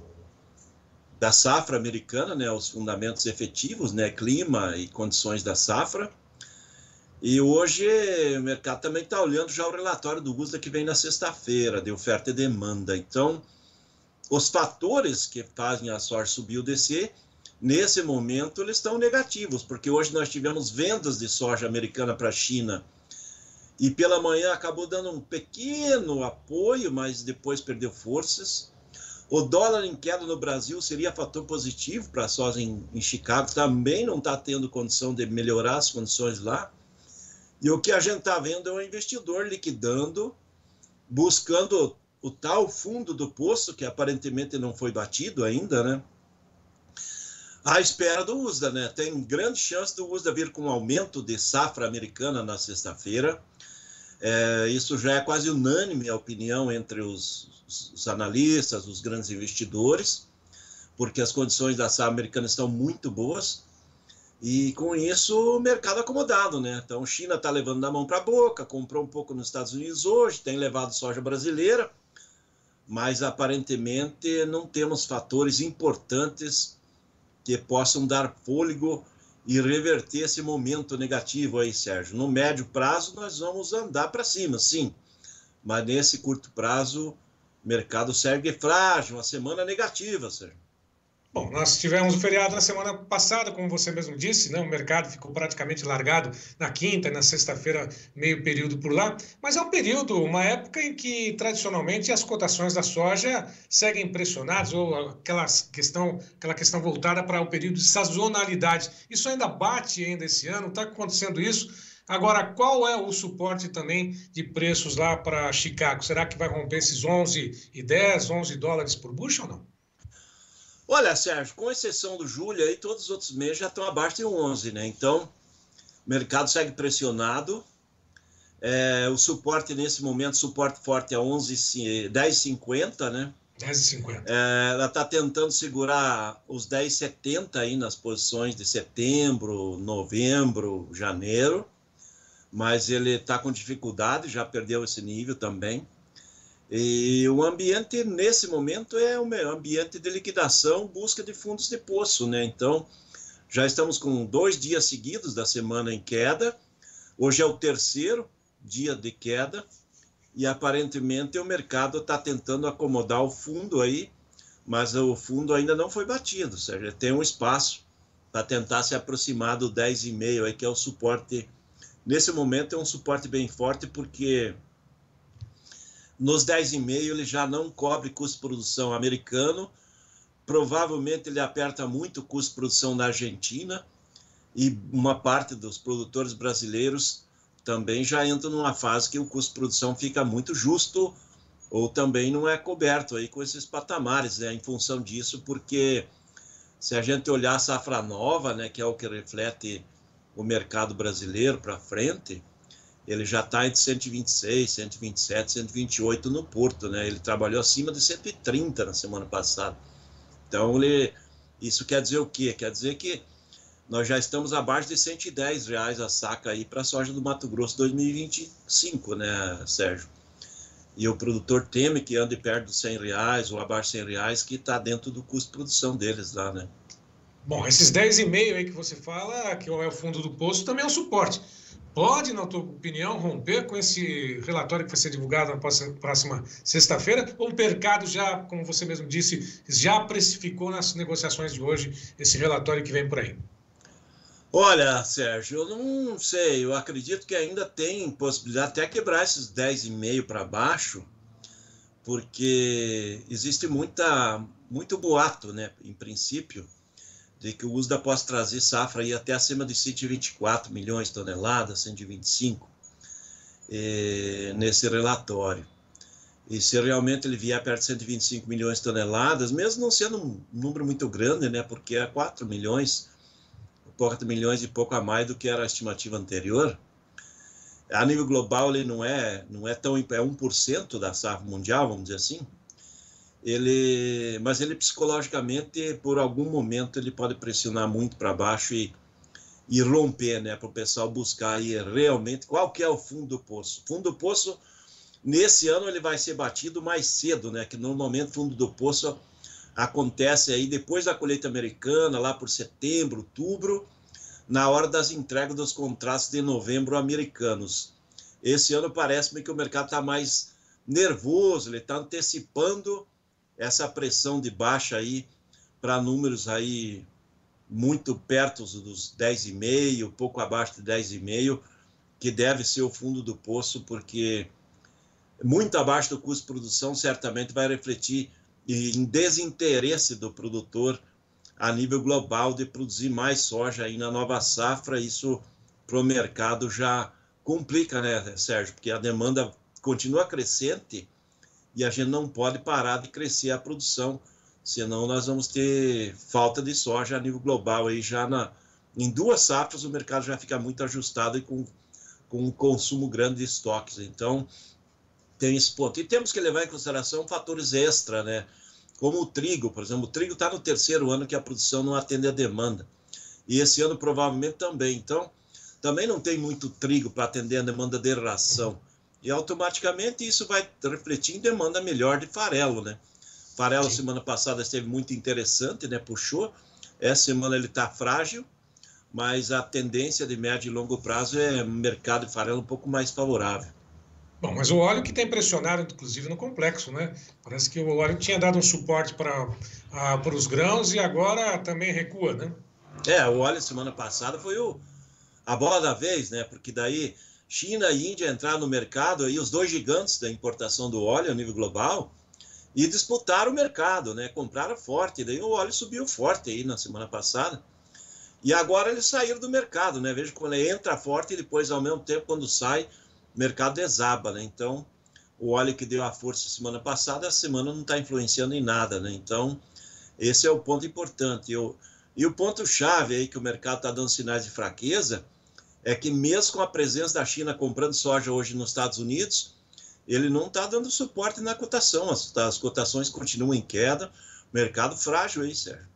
J: da safra americana, né, os fundamentos efetivos, né, clima e condições da safra. E hoje o mercado também está olhando já o relatório do USDA que vem na sexta-feira, de oferta e demanda. Então, os fatores que fazem a soja subir ou descer, nesse momento eles estão negativos, porque hoje nós tivemos vendas de soja americana para a China e pela manhã acabou dando um pequeno apoio, mas depois perdeu forças. O dólar em queda no Brasil seria fator positivo para a soja em, em Chicago, também não está tendo condição de melhorar as condições lá. E o que a gente está vendo é o investidor liquidando, buscando o tal fundo do poço, que aparentemente não foi batido ainda, né? À espera do USDA, né? Tem grande chance do USDA vir com um aumento de safra americana na sexta-feira. É, isso já é quase unânime a opinião entre os, os, analistas, os grandes investidores, porque as condições da safra americana estão muito boas e com isso o mercado acomodado, né? Então China está levando da mão para a boca, comprou um pouco nos Estados Unidos hoje, tem levado soja brasileira, mas aparentemente não temos fatores importantes que possam dar fôlego e reverter esse momento negativo aí, Sérgio. No médio prazo nós vamos andar para cima, sim, mas nesse curto prazo o mercado segue frágil, uma semana negativa, Sérgio.
C: Bom, nós tivemos o feriado na semana passada, como você mesmo disse, né? o mercado ficou praticamente largado na quinta e na sexta-feira, meio período por lá, mas é um período, uma época em que tradicionalmente as cotações da soja seguem pressionadas, ou aquela questão, aquela questão voltada para o período de sazonalidade. Isso ainda bate ainda esse ano, está acontecendo isso. Agora, qual é o suporte também de preços lá para Chicago? Será que vai romper esses 11 e 10, 11 dólares por bushel ou não?
J: Olha, Sérgio, com exceção do julho, aí todos os outros meses já estão abaixo de 11, né? Então, o mercado segue pressionado. É, o suporte nesse momento, suporte forte é 11, 10,50, né?
C: 10,50.
J: É, ela está tentando segurar os 10,70 aí nas posições de setembro, novembro, janeiro mas ele está com dificuldade, já perdeu esse nível também. E o ambiente, nesse momento, é um ambiente de liquidação, busca de fundos de poço, né? Então, já estamos com dois dias seguidos da semana em queda. Hoje é o terceiro dia de queda e aparentemente o mercado está tentando acomodar o fundo aí, mas o fundo ainda não foi batido, ou seja, tem um espaço para tentar se aproximar do 10,5 aí, que é o suporte Nesse momento é um suporte bem forte porque nos 10,5 ele já não cobre custo de produção americano, provavelmente ele aperta muito o custo de produção na Argentina. E uma parte dos produtores brasileiros também já entra numa fase que o custo de produção fica muito justo ou também não é coberto aí com esses patamares, né, em função disso, porque se a gente olhar a safra nova, né, que é o que reflete o mercado brasileiro para frente, ele já está entre 126, 127, 128 no Porto, né? Ele trabalhou acima de 130 na semana passada. Então, ele, isso quer dizer o quê? Quer dizer que nós já estamos abaixo de 110 reais a saca aí para a soja do Mato Grosso 2025, né, Sérgio? E o produtor teme que ande perto dos 100 reais ou abaixo de 100 reais, que está dentro do custo de produção deles lá, né?
C: Bom, esses 10,5 aí que você fala, que é o fundo do poço, também é um suporte. Pode, na tua opinião, romper com esse relatório que vai ser divulgado na próxima sexta-feira? Ou o mercado já, como você mesmo disse, já precificou nas negociações de hoje esse relatório que vem por aí?
J: Olha, Sérgio, eu não sei. Eu acredito que ainda tem possibilidade até quebrar esses 10,5 para baixo, porque existe muita, muito boato, né, em princípio, de que o USDA possa trazer safra aí até acima de 124 milhões de toneladas, 125, eh, nesse relatório. E se realmente ele vier perto de 125 milhões de toneladas, mesmo não sendo um número muito grande, né, porque é 4 milhões, 4 milhões e pouco a mais do que era a estimativa anterior, a nível global ele não é, não é tão, é 1% da safra mundial, vamos dizer assim, ele, mas ele psicologicamente, por algum momento, ele pode pressionar muito para baixo e, e romper, né, para o pessoal buscar aí realmente qual que é o fundo do poço. Fundo do poço Nesse ano ele vai ser batido mais cedo, né? Que normalmente fundo do poço acontece aí depois da colheita americana, lá por setembro, outubro, na hora das entregas dos contratos de novembro americanos. Esse ano parece-me que o mercado está mais nervoso, ele está antecipando essa pressão de baixa aí para números aí muito perto dos 10,5, pouco abaixo de 10,5, que deve ser o fundo do poço, porque muito abaixo do custo de produção, certamente vai refletir em desinteresse do produtor a nível global de produzir mais soja aí na nova safra. Isso para o mercado já complica, né, Sérgio? Porque a demanda continua crescente e a gente não pode parar de crescer a produção, senão nós vamos ter falta de soja a nível global aí já na em duas safras o mercado já fica muito ajustado e com, com um consumo grande de estoques. Então, tem esse ponto. E temos que levar em consideração fatores extra, né? Como o trigo, por exemplo. O trigo está no terceiro ano que a produção não atende a demanda. E esse ano provavelmente também. Então, também não tem muito trigo para atender a demanda de ração. E automaticamente isso vai refletir em demanda melhor de farelo, né? Farelo, Sim. semana passada, esteve muito interessante, né? Puxou. Essa semana ele está frágil, mas a tendência de médio e longo prazo é mercado de farelo um pouco mais favorável.
C: Bom, mas o óleo que tem pressionado, inclusive, no complexo, né? Parece que o óleo tinha dado um suporte para para os grãos e agora também recua, né?
J: É, o óleo semana passada foi o, a bola da vez, né? Porque daí China e Índia entraram no mercado, aí os dois gigantes da importação do óleo a nível global, e disputaram o mercado, né? Compraram forte, daí o óleo subiu forte aí na semana passada. E agora eles saíram do mercado, né? Veja quando ele entra forte e depois, ao mesmo tempo, quando sai, mercado desaba, né? Então, o óleo que deu a força semana passada, a semana não está influenciando em nada, né? Então, esse é o ponto importante. E o ponto-chave aí que o mercado está dando sinais de fraqueza é que mesmo com a presença da China comprando soja hoje nos Estados Unidos, ele não está dando suporte na cotação. As, as cotações continuam em queda. Mercado frágil aí, Sérgio.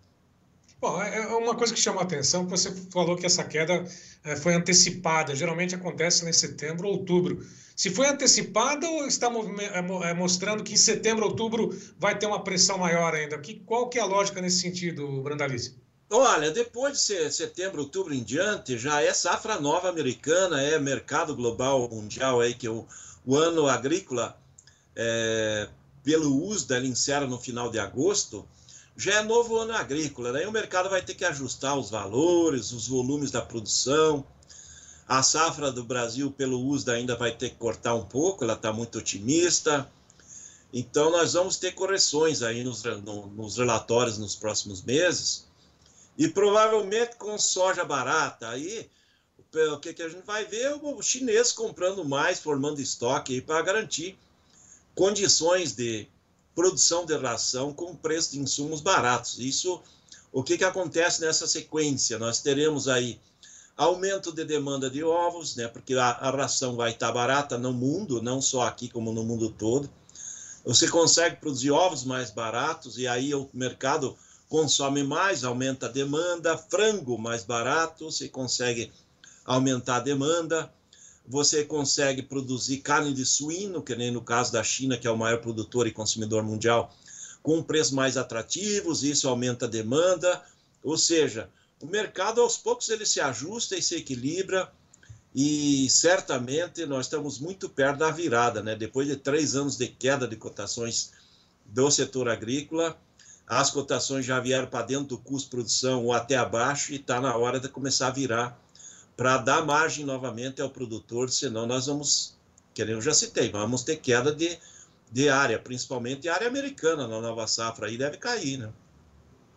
C: Bom, é, é uma coisa que chama a atenção, você falou que essa queda é, foi antecipada, geralmente acontece em setembro ou outubro. Se foi antecipada ou está é, mostrando que em setembro, outubro vai ter uma pressão maior ainda? Que, qual que é a lógica nesse sentido, Brandalice?
J: Olha, depois de setembro, outubro em diante, já é safra nova americana, é mercado global mundial aí que o, o ano agrícola, é, pelo USDA, ele encerra no final de agosto, já é novo ano agrícola, né? o mercado vai ter que ajustar os valores, os volumes da produção. A safra do Brasil, pelo USDA, ainda vai ter que cortar um pouco, ela está muito otimista. Então, nós vamos ter correções aí nos, no, nos relatórios nos próximos meses. E provavelmente com soja barata. Aí, o que, que a gente vai ver? O chinês comprando mais, formando estoque para garantir condições de produção de ração com preço de insumos baratos. Isso, o que, que acontece nessa sequência? Nós teremos aí aumento de demanda de ovos, né, porque a, a ração vai estar barata no mundo, não só aqui como no mundo todo. Você consegue produzir ovos mais baratos e aí o mercado consome mais, aumenta a demanda. Frango mais barato, você consegue aumentar a demanda você consegue produzir carne de suíno, que nem no caso da China, que é o maior produtor e consumidor mundial, com preços mais atrativos, isso aumenta a demanda. Ou seja, o mercado aos poucos ele se ajusta e se equilibra e certamente nós estamos muito perto da virada, né? Depois de três anos de queda de cotações do setor agrícola, as cotações já vieram para dentro do custo de produção ou até abaixo e está na hora de começar a virar para dar margem novamente ao produtor, senão nós vamos, que eu já citei, vamos ter queda de, de área, principalmente área americana na nova safra aí deve cair, né?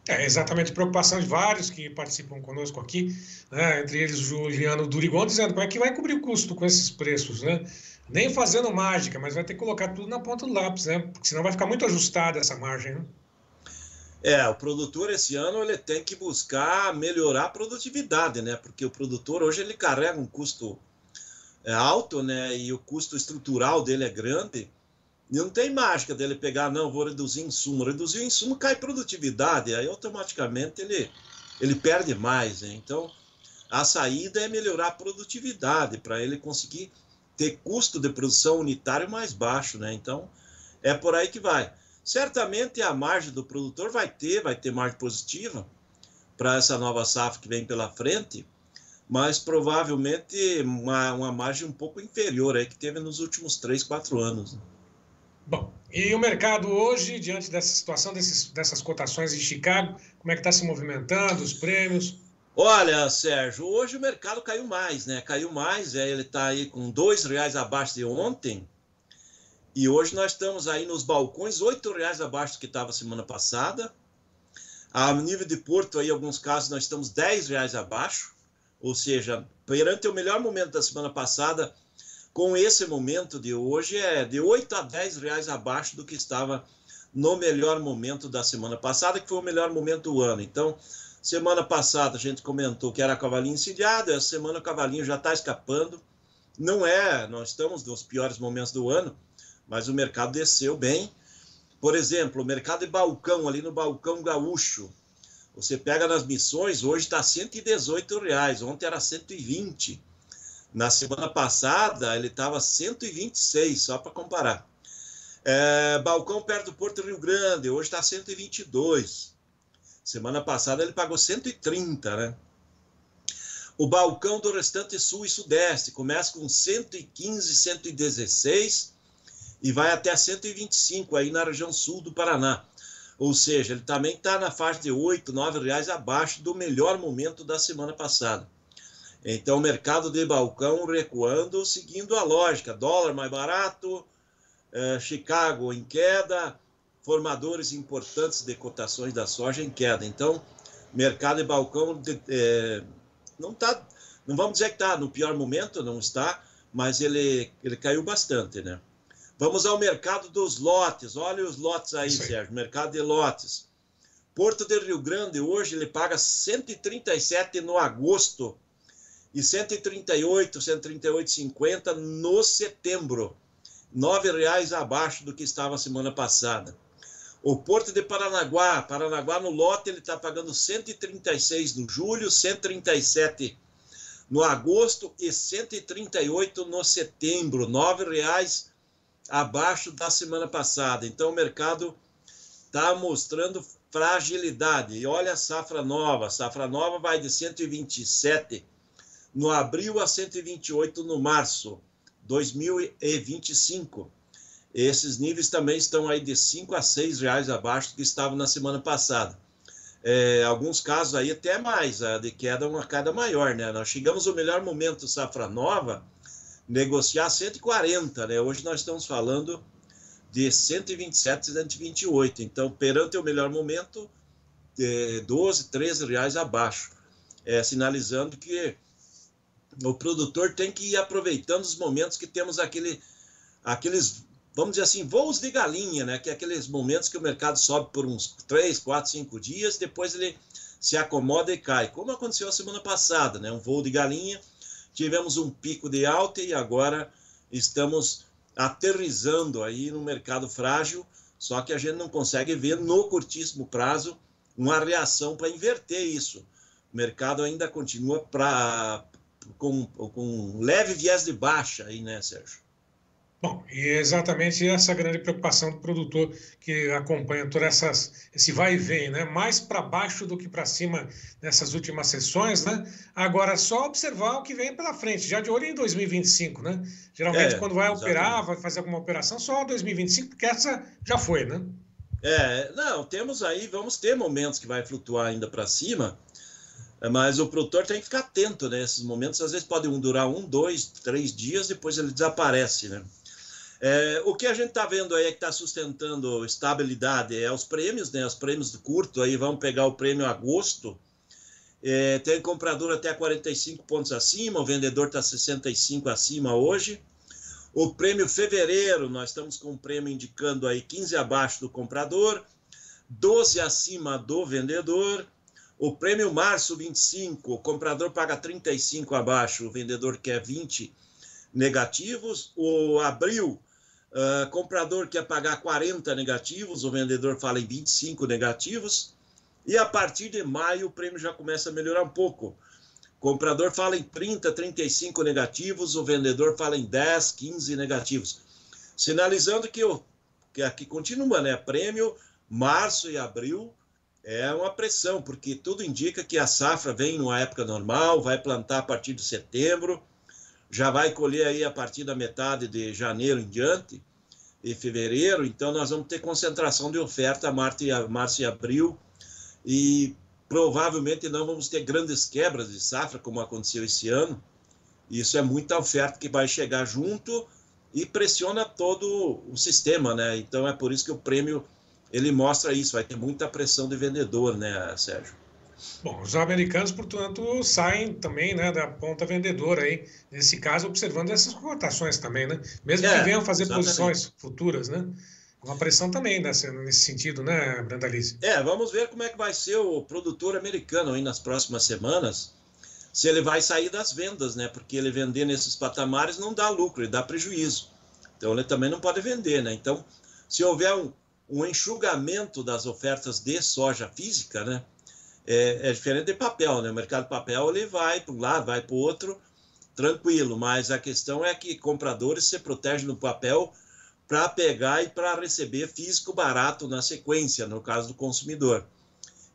C: É exatamente preocupação de vários que participam conosco aqui, né? entre eles o Juliano Durigon, dizendo como é que vai cobrir o custo com esses preços, né? Nem fazendo mágica, mas vai ter que colocar tudo na ponta do lápis, né? Porque senão vai ficar muito ajustada essa margem, né?
J: É, o produtor esse ano ele tem que buscar melhorar a produtividade, né? Porque o produtor hoje ele carrega um custo é, alto, né? E o custo estrutural dele é grande. E não tem mágica dele pegar, não, vou reduzir insumo. Reduzir o insumo cai produtividade, aí automaticamente ele, ele perde mais. Né? Então, a saída é melhorar a produtividade para ele conseguir ter custo de produção unitário mais baixo. Né? Então, é por aí que vai. Certamente a margem do produtor vai ter, vai ter margem positiva para essa nova safra que vem pela frente, mas provavelmente uma, uma margem um pouco inferior aí que teve nos últimos 3, 4 anos.
C: Bom, e o mercado hoje, diante dessa situação, desses, dessas cotações em Chicago, como é que está se movimentando, os prêmios?
J: Olha, Sérgio, hoje o mercado caiu mais, né? Caiu mais, é, ele está aí com dois reais abaixo de ontem, e hoje nós estamos aí nos balcões oito reais abaixo do que estava semana passada. A nível de Porto, aí, em alguns casos, nós estamos dez reais abaixo, ou seja, perante o melhor momento da semana passada, com esse momento de hoje é de 8 a 10 reais abaixo do que estava no melhor momento da semana passada, que foi o melhor momento do ano. Então, semana passada a gente comentou que era cavalinho incendiado, essa semana o cavalinho já está escapando. Não é, nós estamos nos piores momentos do ano, mas o mercado desceu bem. Por exemplo, o mercado de balcão, ali no balcão gaúcho, você pega nas missões, hoje está 118 reais, ontem era 120 na semana passada, ele estava 126, só para comparar. É, balcão perto do Porto Rio Grande, hoje está 122. Semana passada ele pagou 130, né? O balcão do restante sul e sudeste começa com 115, 116 e vai até 125 aí na região sul do Paraná. Ou seja, ele também está na faixa de 8, 9 reais abaixo do melhor momento da semana passada. Então, mercado de balcão recuando, seguindo a lógica: dólar mais barato, eh, Chicago em queda, formadores importantes de cotações da soja em queda. Então, mercado de balcão de, eh, não está, não vamos dizer que está no pior momento, não está, mas ele, ele caiu bastante, né? Vamos ao mercado dos lotes. Olha os lotes aí, Sérgio. Mercado de lotes. Porto de Rio Grande, hoje, ele paga 137 no agosto e 138, 138,50 no setembro. R$ reais abaixo do que estava semana passada. O Porto de Paranaguá, Paranaguá no lote, ele está pagando 136 no julho, 137 no agosto e 138 no setembro. R$ reais abaixo da semana passada. Então o mercado está mostrando fragilidade. E olha a safra nova. A safra nova vai de 127 no abril a 128 no março 2025. Esses níveis também estão aí de 5 a 6 reais abaixo do que estavam na semana passada. É, alguns casos aí até mais, de queda uma queda maior, né? Nós chegamos ao melhor momento safra nova, negociar 140, né? Hoje nós estamos falando de 127, 128. Então, perante o melhor momento, é, 12, 13 reais abaixo, é, sinalizando que o produtor tem que ir aproveitando os momentos que temos aquele, aqueles, vamos dizer assim, voos de galinha, né? Que é aqueles momentos que o mercado sobe por uns 3, 4, 5 dias, depois ele se acomoda e cai, como aconteceu a semana passada, né? Um voo de galinha, tivemos um pico de alta e agora estamos aterrizando aí no mercado frágil, só que a gente não consegue ver no curtíssimo prazo uma reação para inverter isso. O mercado ainda continua para com, com um leve viés de baixa aí, né, Sérgio?
C: Bom, e é exatamente essa grande preocupação do produtor que acompanha todo essas, esse vai e vem, né? Mais para baixo do que para cima nessas últimas sessões, né? Agora, só observar o que vem pela frente, já de olho em 2025, né? Geralmente, é, quando vai exatamente. operar, vai fazer alguma operação, só 2025, porque essa já foi, né?
J: É, não, temos aí, vamos ter momentos que vai flutuar ainda para cima, mas o produtor tem que ficar atento, né? Esses momentos às vezes podem durar um, dois, três dias, depois ele desaparece, né? É, o que a gente está vendo aí é que está sustentando estabilidade é os prêmios, né? Os prêmios do curto aí vão pegar o prêmio agosto. É, tem comprador até 45 pontos acima, o vendedor está 65 acima hoje. O prêmio fevereiro, nós estamos com o prêmio indicando aí 15 abaixo do comprador, 12 acima do vendedor. O prêmio março 25, o comprador paga 35 abaixo, o vendedor quer 20 negativos. O abril, uh, comprador quer pagar 40 negativos, o vendedor fala em 25 negativos. E a partir de maio o prêmio já começa a melhorar um pouco. Comprador fala em 30, 35 negativos, o vendedor fala em 10, 15 negativos. Sinalizando que, o, que aqui continua, né? Prêmio março e abril é uma pressão, porque tudo indica que a safra vem numa época normal, vai plantar a partir de setembro já vai colher aí a partir da metade de janeiro em diante, e fevereiro, então nós vamos ter concentração de oferta março e, março e abril, e provavelmente não vamos ter grandes quebras de safra, como aconteceu esse ano. Isso é muita oferta que vai chegar junto e pressiona todo o sistema, né? Então é por isso que o prêmio ele mostra isso, vai ter muita pressão de vendedor, né, Sérgio?
C: Bom, os americanos, portanto, saem também né, da ponta vendedora aí, nesse caso, observando essas cotações também, né? Mesmo é, que venham fazer exatamente. posições futuras, né? Uma pressão também nessa, nesse sentido, né, Brandalize?
J: É, vamos ver como é que vai ser o produtor americano aí nas próximas semanas, se ele vai sair das vendas, né? Porque ele vender nesses patamares não dá lucro, ele dá prejuízo. Então ele também não pode vender, né? Então, se houver um, um enxugamento das ofertas de soja física, né? É, é diferente de papel, né? O mercado de papel ele vai para um lado, vai para o outro, tranquilo, mas a questão é que compradores se protegem no papel para pegar e para receber físico barato na sequência, no caso do consumidor.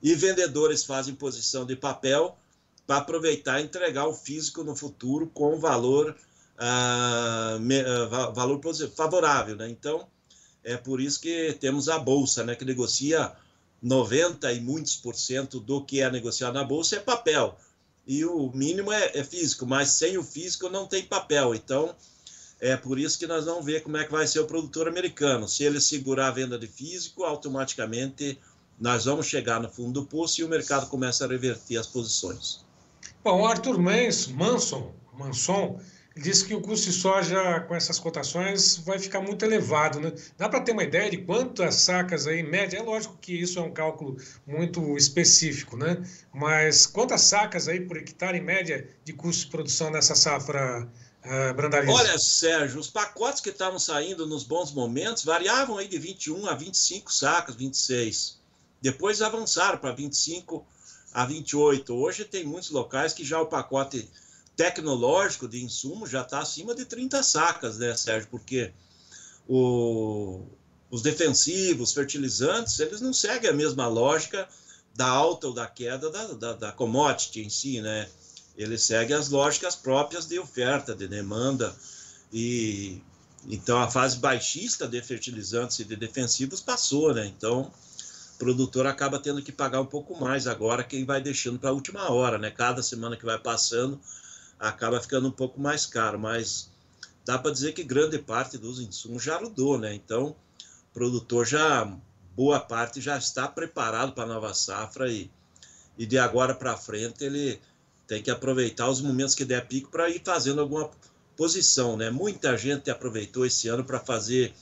J: E vendedores fazem posição de papel para aproveitar e entregar o físico no futuro com valor, ah, me, ah, valor favorável. Né? Então, é por isso que temos a Bolsa, né, que negocia 90 e muitos por cento do que é negociado na bolsa é papel. E o mínimo é, é, físico, mas sem o físico não tem papel. Então, é por isso que nós vamos ver como é que vai ser o produtor americano. Se ele segurar a venda de físico, automaticamente nós vamos chegar no fundo do poço e o mercado começa a reverter as posições.
C: Bom, Arthur Manson, Manson, Disse que o custo de soja com essas cotações vai ficar muito elevado, né? Dá para ter uma ideia de quantas sacas aí, média? É lógico que isso é um cálculo muito específico, né? Mas quantas sacas aí por hectare, em média, de custo de produção dessa safra uh,
J: Olha, Sérgio, os pacotes que estavam saindo nos bons momentos variavam aí de 21 a 25 sacas, 26. Depois avançaram para 25 a 28. Hoje tem muitos locais que já o pacote tecnológico de insumo já está acima de 30 sacas, né, Sérgio? Porque o, os defensivos, fertilizantes, eles não seguem a mesma lógica da alta ou da queda da, da, da commodity em si, né? Eles seguem as lógicas próprias de oferta, de demanda. E então a fase baixista de fertilizantes e de defensivos passou, né? Então o produtor acaba tendo que pagar um pouco mais agora, quem vai deixando para a última hora, né? Cada semana que vai passando, acaba ficando um pouco mais caro, mas dá para dizer que grande parte dos insumos já rodou, né? Então, o produtor já, boa parte já está preparado para a nova safra e, e de agora para frente ele tem que aproveitar os momentos que der pico para ir fazendo alguma posição, né? Muita gente aproveitou esse ano para fazer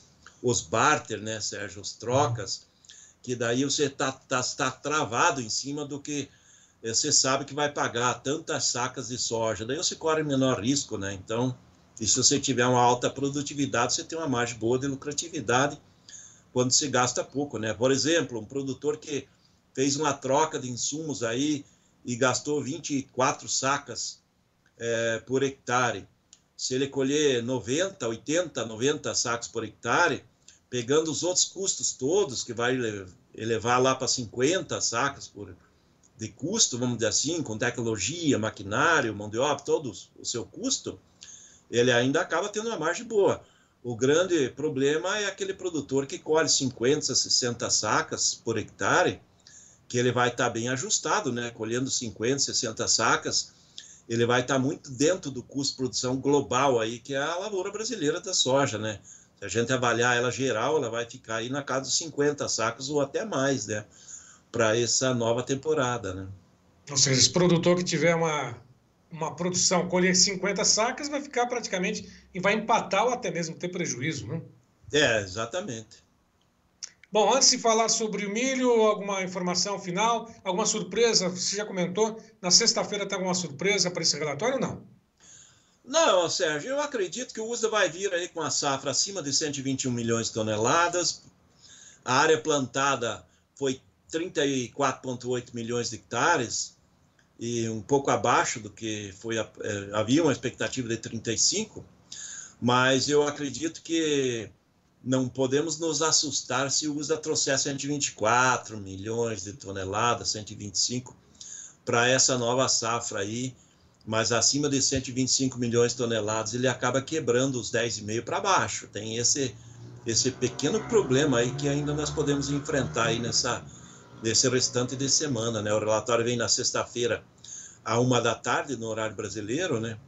J: os barter, né, Sérgio, os trocas, que daí você está tá, tá travado em cima do que você sabe que vai pagar tantas sacas de soja, daí você corre menor risco, né? Então, e se você tiver uma alta produtividade, você tem uma margem boa de lucratividade quando se gasta pouco, né? Por exemplo, um produtor que fez uma troca de insumos aí e gastou 24 sacas é, por hectare. Se ele colher 90, 80, 90 sacos por hectare, pegando os outros custos todos, que vai elevar lá para 50 sacas por hectare, de custo, vamos dizer assim, com tecnologia, maquinário, mão de obra, todo o seu custo, ele ainda acaba tendo uma margem boa. O grande problema é aquele produtor que colhe 50, 60 sacas por hectare, que ele vai estar tá bem ajustado, né? Colhendo 50, 60 sacas, ele vai estar tá muito dentro do custo de produção global aí, que é a lavoura brasileira da soja, né? Se a gente avaliar ela geral, ela vai ficar aí na casa dos 50 sacos ou até mais, né? Para essa nova temporada, né?
C: Ou seja, esse produtor que tiver uma, uma produção, colher 50 sacas, vai ficar praticamente e vai empatar ou até mesmo ter prejuízo, né?
J: É, exatamente.
C: Bom, antes de falar sobre o milho, alguma informação final, alguma surpresa? Você já comentou, na sexta-feira tem alguma surpresa para esse relatório ou não?
J: Não, Sérgio, eu acredito que o USDA vai vir aí com a safra acima de 121 milhões de toneladas. A área plantada foi 34,8 milhões de hectares e um pouco abaixo do que foi é, havia uma expectativa de 35, mas eu acredito que não podemos nos assustar se o USDA trouxer 124 milhões de toneladas, 125 para essa nova safra aí mas acima de 125 milhões de toneladas, ele acaba quebrando os 10,5 para baixo. Tem esse, esse pequeno problema aí que ainda nós podemos enfrentar aí nessa, nesse restante de semana. Né? O relatório vem na sexta-feira, à uma da tarde, no horário brasileiro, né?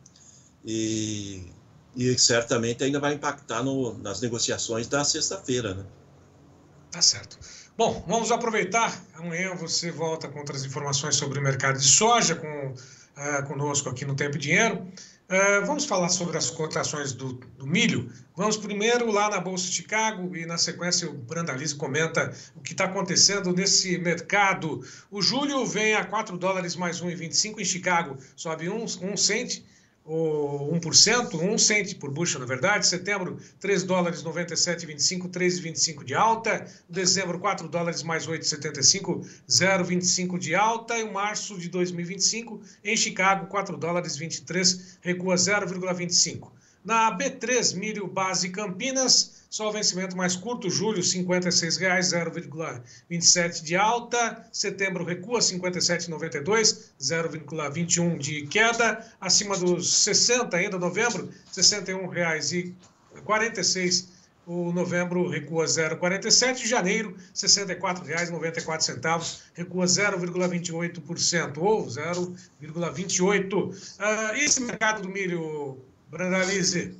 J: e, e certamente ainda vai impactar no, nas negociações da sexta-feira. Né?
C: Tá certo. Bom, vamos aproveitar. Amanhã você volta com outras informações sobre o mercado de soja, com uh, conosco aqui no Tempo e Dinheiro. Uh, vamos falar sobre as cotações do, do, milho. Vamos primeiro lá na Bolsa de Chicago e na sequência o Brandalize comenta o que está acontecendo nesse mercado. O julho vem a 4 dólares mais 1,25 em Chicago, sobe um, um cento o 1%, 1 cento por bushel, na verdade. Setembro, 3 dólares 97,25, 3,25 de alta. Dezembro, 4 dólares mais 8,75, 0,25 de alta. E março de 2025, em Chicago, 4 dólares 23, recua 0,25. Na B3, milho base Campinas, só o vencimento mais curto, julho, R$ 56,00, 0,27 de alta. Setembro recua, R$ 57,92, 0,21 de queda. Acima dos 60 ainda, novembro, R$ 61,46. O novembro recua 0,47, janeiro R$ 64,94, recua 0,28% ou 0,28. Uh, esse mercado do milho, Brandalize,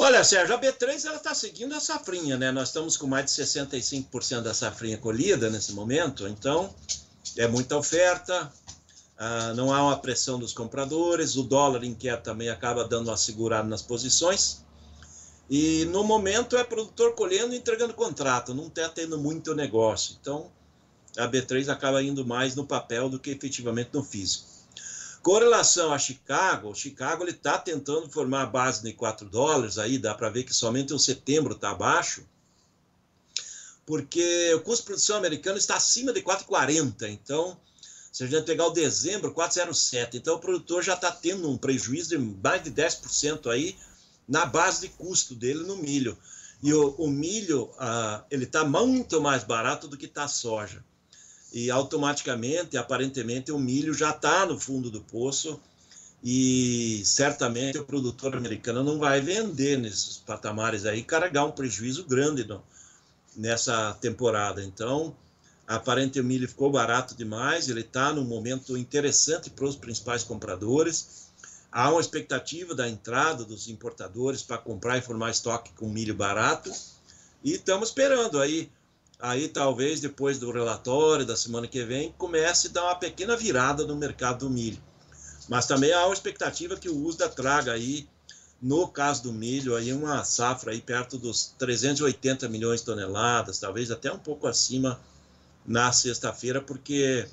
J: Olha, Sérgio, a B3 ela está seguindo a safrinha, né? Nós estamos com mais de 65% da safrinha colhida nesse momento, então é muita oferta, ah, não há uma pressão dos compradores, o dólar inquieto também acaba dando uma segurada nas posições. E no momento é produtor colhendo e entregando contrato, não está tendo muito negócio. Então a B3 acaba indo mais no papel do que efetivamente no físico. Com relação a Chicago, Chicago ele está tentando formar a base de 4 dólares, aí dá para ver que somente o setembro está abaixo, porque o custo de produção americano está acima de 4,40. Então, se a gente pegar o dezembro, 4,07. Então, o produtor já está tendo um prejuízo de mais de 10% aí na base de custo dele no milho. E o, o milho, ah, ele está muito mais barato do que está a soja e automaticamente, aparentemente, o milho já está no fundo do poço e certamente o produtor americano não vai vender nesses patamares aí, carregar um prejuízo grande no, nessa temporada. Então, aparentemente o milho ficou barato demais, ele está num momento interessante para os principais compradores. Há uma expectativa da entrada dos importadores para comprar e formar estoque com milho barato. E estamos esperando aí aí talvez depois do relatório da semana que vem comece a dar uma pequena virada no mercado do milho. Mas também há uma expectativa que o USDA traga aí, no caso do milho, aí uma safra aí perto dos 380 milhões de toneladas, talvez até um pouco acima na sexta-feira, porque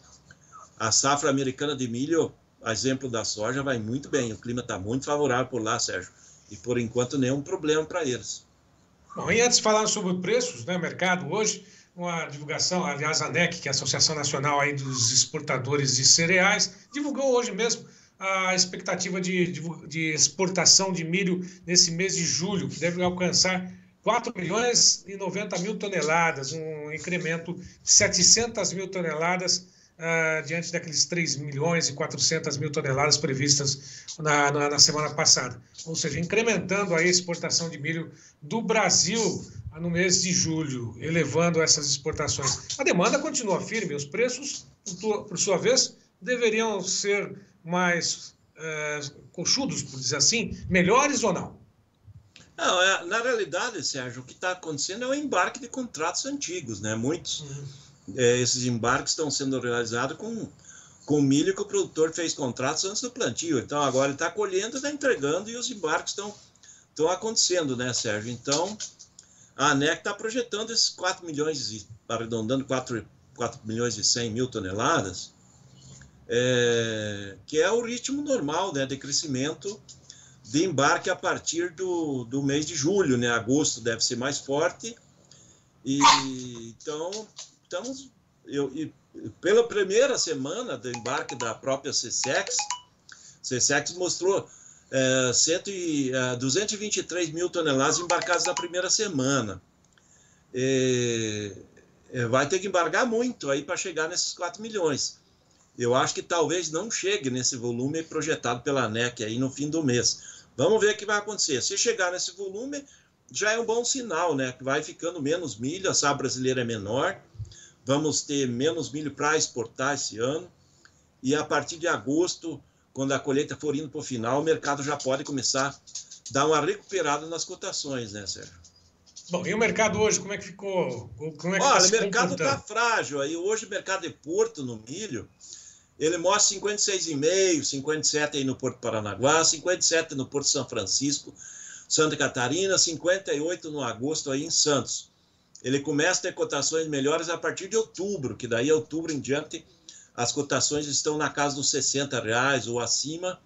J: a safra americana de milho, a exemplo da soja, vai muito bem. O clima está muito favorável por lá, Sérgio. E por enquanto nenhum problema para eles.
C: Bom, e antes de falar sobre preços, né, mercado hoje, uma divulgação, aliás, a ANEC, que é a Associação Nacional aí dos Exportadores de Cereais, divulgou hoje mesmo a expectativa de, de, de exportação de milho nesse mês de julho, que deve alcançar 4 milhões e 90 mil toneladas, um incremento de 700 mil toneladas uh, diante daqueles 3 milhões e 400 mil toneladas previstas na, na, na, semana passada. Ou seja, incrementando a exportação de milho do Brasil no mês de julho, elevando essas exportações. A demanda continua firme, os preços, por sua vez, deveriam ser mais é, coxudos, por dizer assim, melhores ou não?
J: Não, é, na realidade, Sérgio, o que está acontecendo é o embarque de contratos antigos, né? Muitos uhum. É, esses embarques estão sendo realizados com, com milho que o produtor fez contratos antes do plantio. Então agora ele está colhendo, está entregando e os embarques estão estão acontecendo, né, Sérgio? Então a ANEC está projetando esses 4 milhões, arredondando 4, 4 milhões e 100 mil toneladas, é, que é o ritmo normal né, de crescimento de embarque a partir do, do mês de julho, né? Agosto deve ser mais forte. E então, estamos eu, e, pela primeira semana do embarque da própria CSEX, CSEX mostrou é, cento e, é, 223 mil toneladas embarcadas na primeira semana. É, é vai ter que embargar muito aí para chegar nesses 4 milhões. Eu acho que talvez não chegue nesse volume projetado pela ANEC aí no fim do mês. Vamos ver o que vai acontecer. Se chegar nesse volume, já é um bom sinal, né? Que vai ficando menos milho, a safra brasileira é menor, vamos ter menos milho para exportar esse ano. E a partir de agosto, quando a colheita for indo para o final, o mercado já pode começar a dar uma recuperada nas cotações, né, Sérgio?
C: Bom, e o mercado hoje, como é que ficou? Como é que
J: Olha, tá o mercado está frágil. Aí hoje o mercado de Porto no milho ele mostra 56,5, 57 aí no Porto Paranaguá, 57 no Porto São Francisco, Santa Catarina, 58 no agosto aí em Santos. Ele começa a ter cotações melhores a partir de outubro, que daí outubro em diante as cotações estão na casa dos 60 reais ou acima.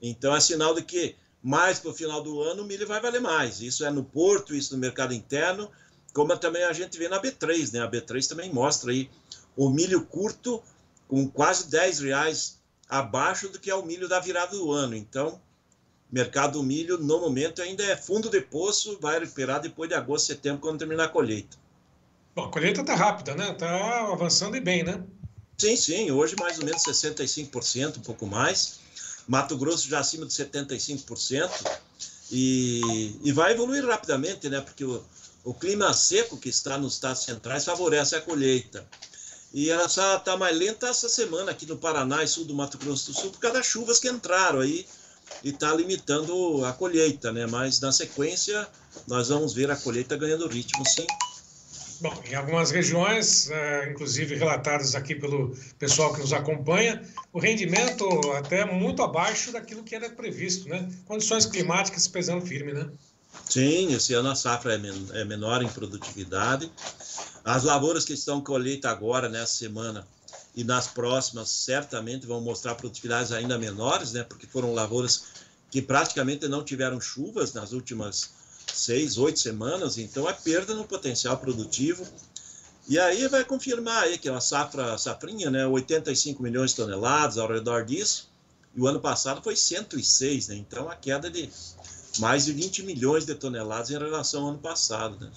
J: Então é sinal de que mais para o final do ano o milho vai valer mais. Isso é no porto, isso no mercado interno, como também a gente vê na B3, né? A B3 também mostra aí o milho curto com quase 10 reais abaixo do que é o milho da virada do ano. Então, mercado do milho, no momento, ainda é fundo de poço, vai recuperar depois de agosto, setembro, quando terminar a colheita.
C: Bom, a colheita está rápida, né? Está avançando e bem, né?
J: Sim, sim. Hoje, mais ou menos 65%, um pouco mais. Mato Grosso já acima de 75%. E, e vai evoluir rapidamente, né? Porque o, o clima seco que está nos estados centrais favorece a colheita. E ela está mais lenta essa semana aqui no Paraná e sul do Mato Grosso do Sul por causa das chuvas que entraram aí e está limitando a colheita, né? Mas na sequência nós vamos ver a colheita ganhando ritmo, sim.
C: Bom, em algumas regiões, é, inclusive relatadas aqui pelo pessoal que nos acompanha, o rendimento até muito abaixo daquilo que era previsto, né? Condições climáticas pesando firme, né?
J: Sim, esse ano a safra é, men é menor em produtividade. As lavouras que estão colheita agora, nessa semana, e nas próximas, certamente vão mostrar produtividades ainda menores, né? Porque foram lavouras que praticamente não tiveram chuvas nas últimas seis, oito semanas, então é perda no potencial produtivo. E aí vai confirmar aí que é uma safra, safrinha, né? 85 milhões de toneladas ao redor disso. E o ano passado foi 106, né? Então a queda de mais de 20 milhões de toneladas em relação ao ano passado. Né?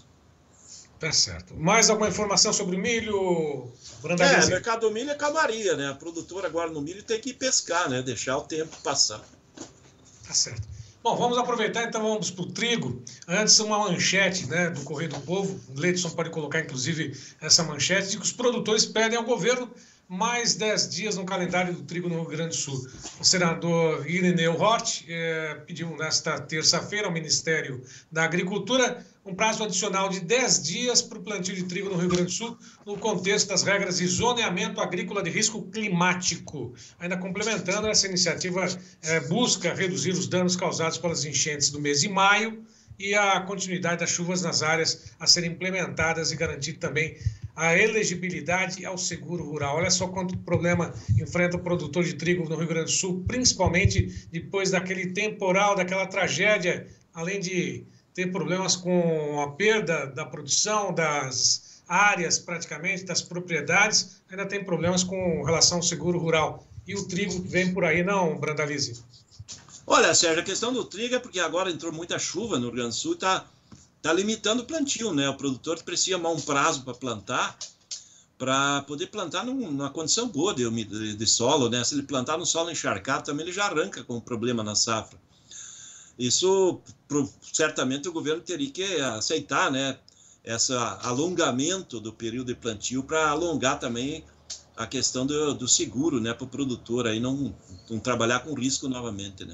C: Tá certo. Mais alguma informação sobre o milho,
J: Brandalize? É, mercado do milho é calmaria, né? A produtora agora no milho tem que pescar, né? Deixar o tempo passar.
C: Tá certo. Bom, vamos aproveitar então, vamos para o trigo. Antes, uma manchete né, do Correio do Povo, o Leidson pode colocar inclusive essa manchete, de que os produtores pedem ao governo mais 10 dias no calendário do trigo no Rio Grande do Sul. O senador Irineu Hort eh, pediu nesta terça-feira ao Ministério da Agricultura um prazo adicional de 10 dias para o plantio de trigo no Rio Grande do Sul, no contexto das regras de zoneamento agrícola de risco climático. Ainda complementando, essa iniciativa eh, busca reduzir os danos causados pelas enchentes do mês de maio e a continuidade das chuvas nas áreas a serem implementadas e garantir também a elegibilidade ao seguro rural. Olha só quanto problema enfrenta o produtor de trigo no Rio Grande do Sul, principalmente depois daquele temporal, daquela tragédia, além de ter problemas com a perda da produção, das áreas praticamente, das propriedades, ainda tem problemas com relação ao seguro rural. E o trigo vem por aí, não, Brandalize?
J: Olha, Sérgio, a questão do trigo é porque agora entrou muita chuva no Rio Grande do Sul, está está limitando o plantio, né? O produtor precisa amar um prazo para plantar, para poder plantar num, numa condição boa de, de, de, solo, né? Se ele plantar no solo encharcado, também ele já arranca com problema na safra. Isso, pro, certamente, o governo teria que aceitar, né? Esse alongamento do período de plantio para alongar também a questão do, do seguro, né? Para o produtor aí não, não trabalhar com risco novamente, né?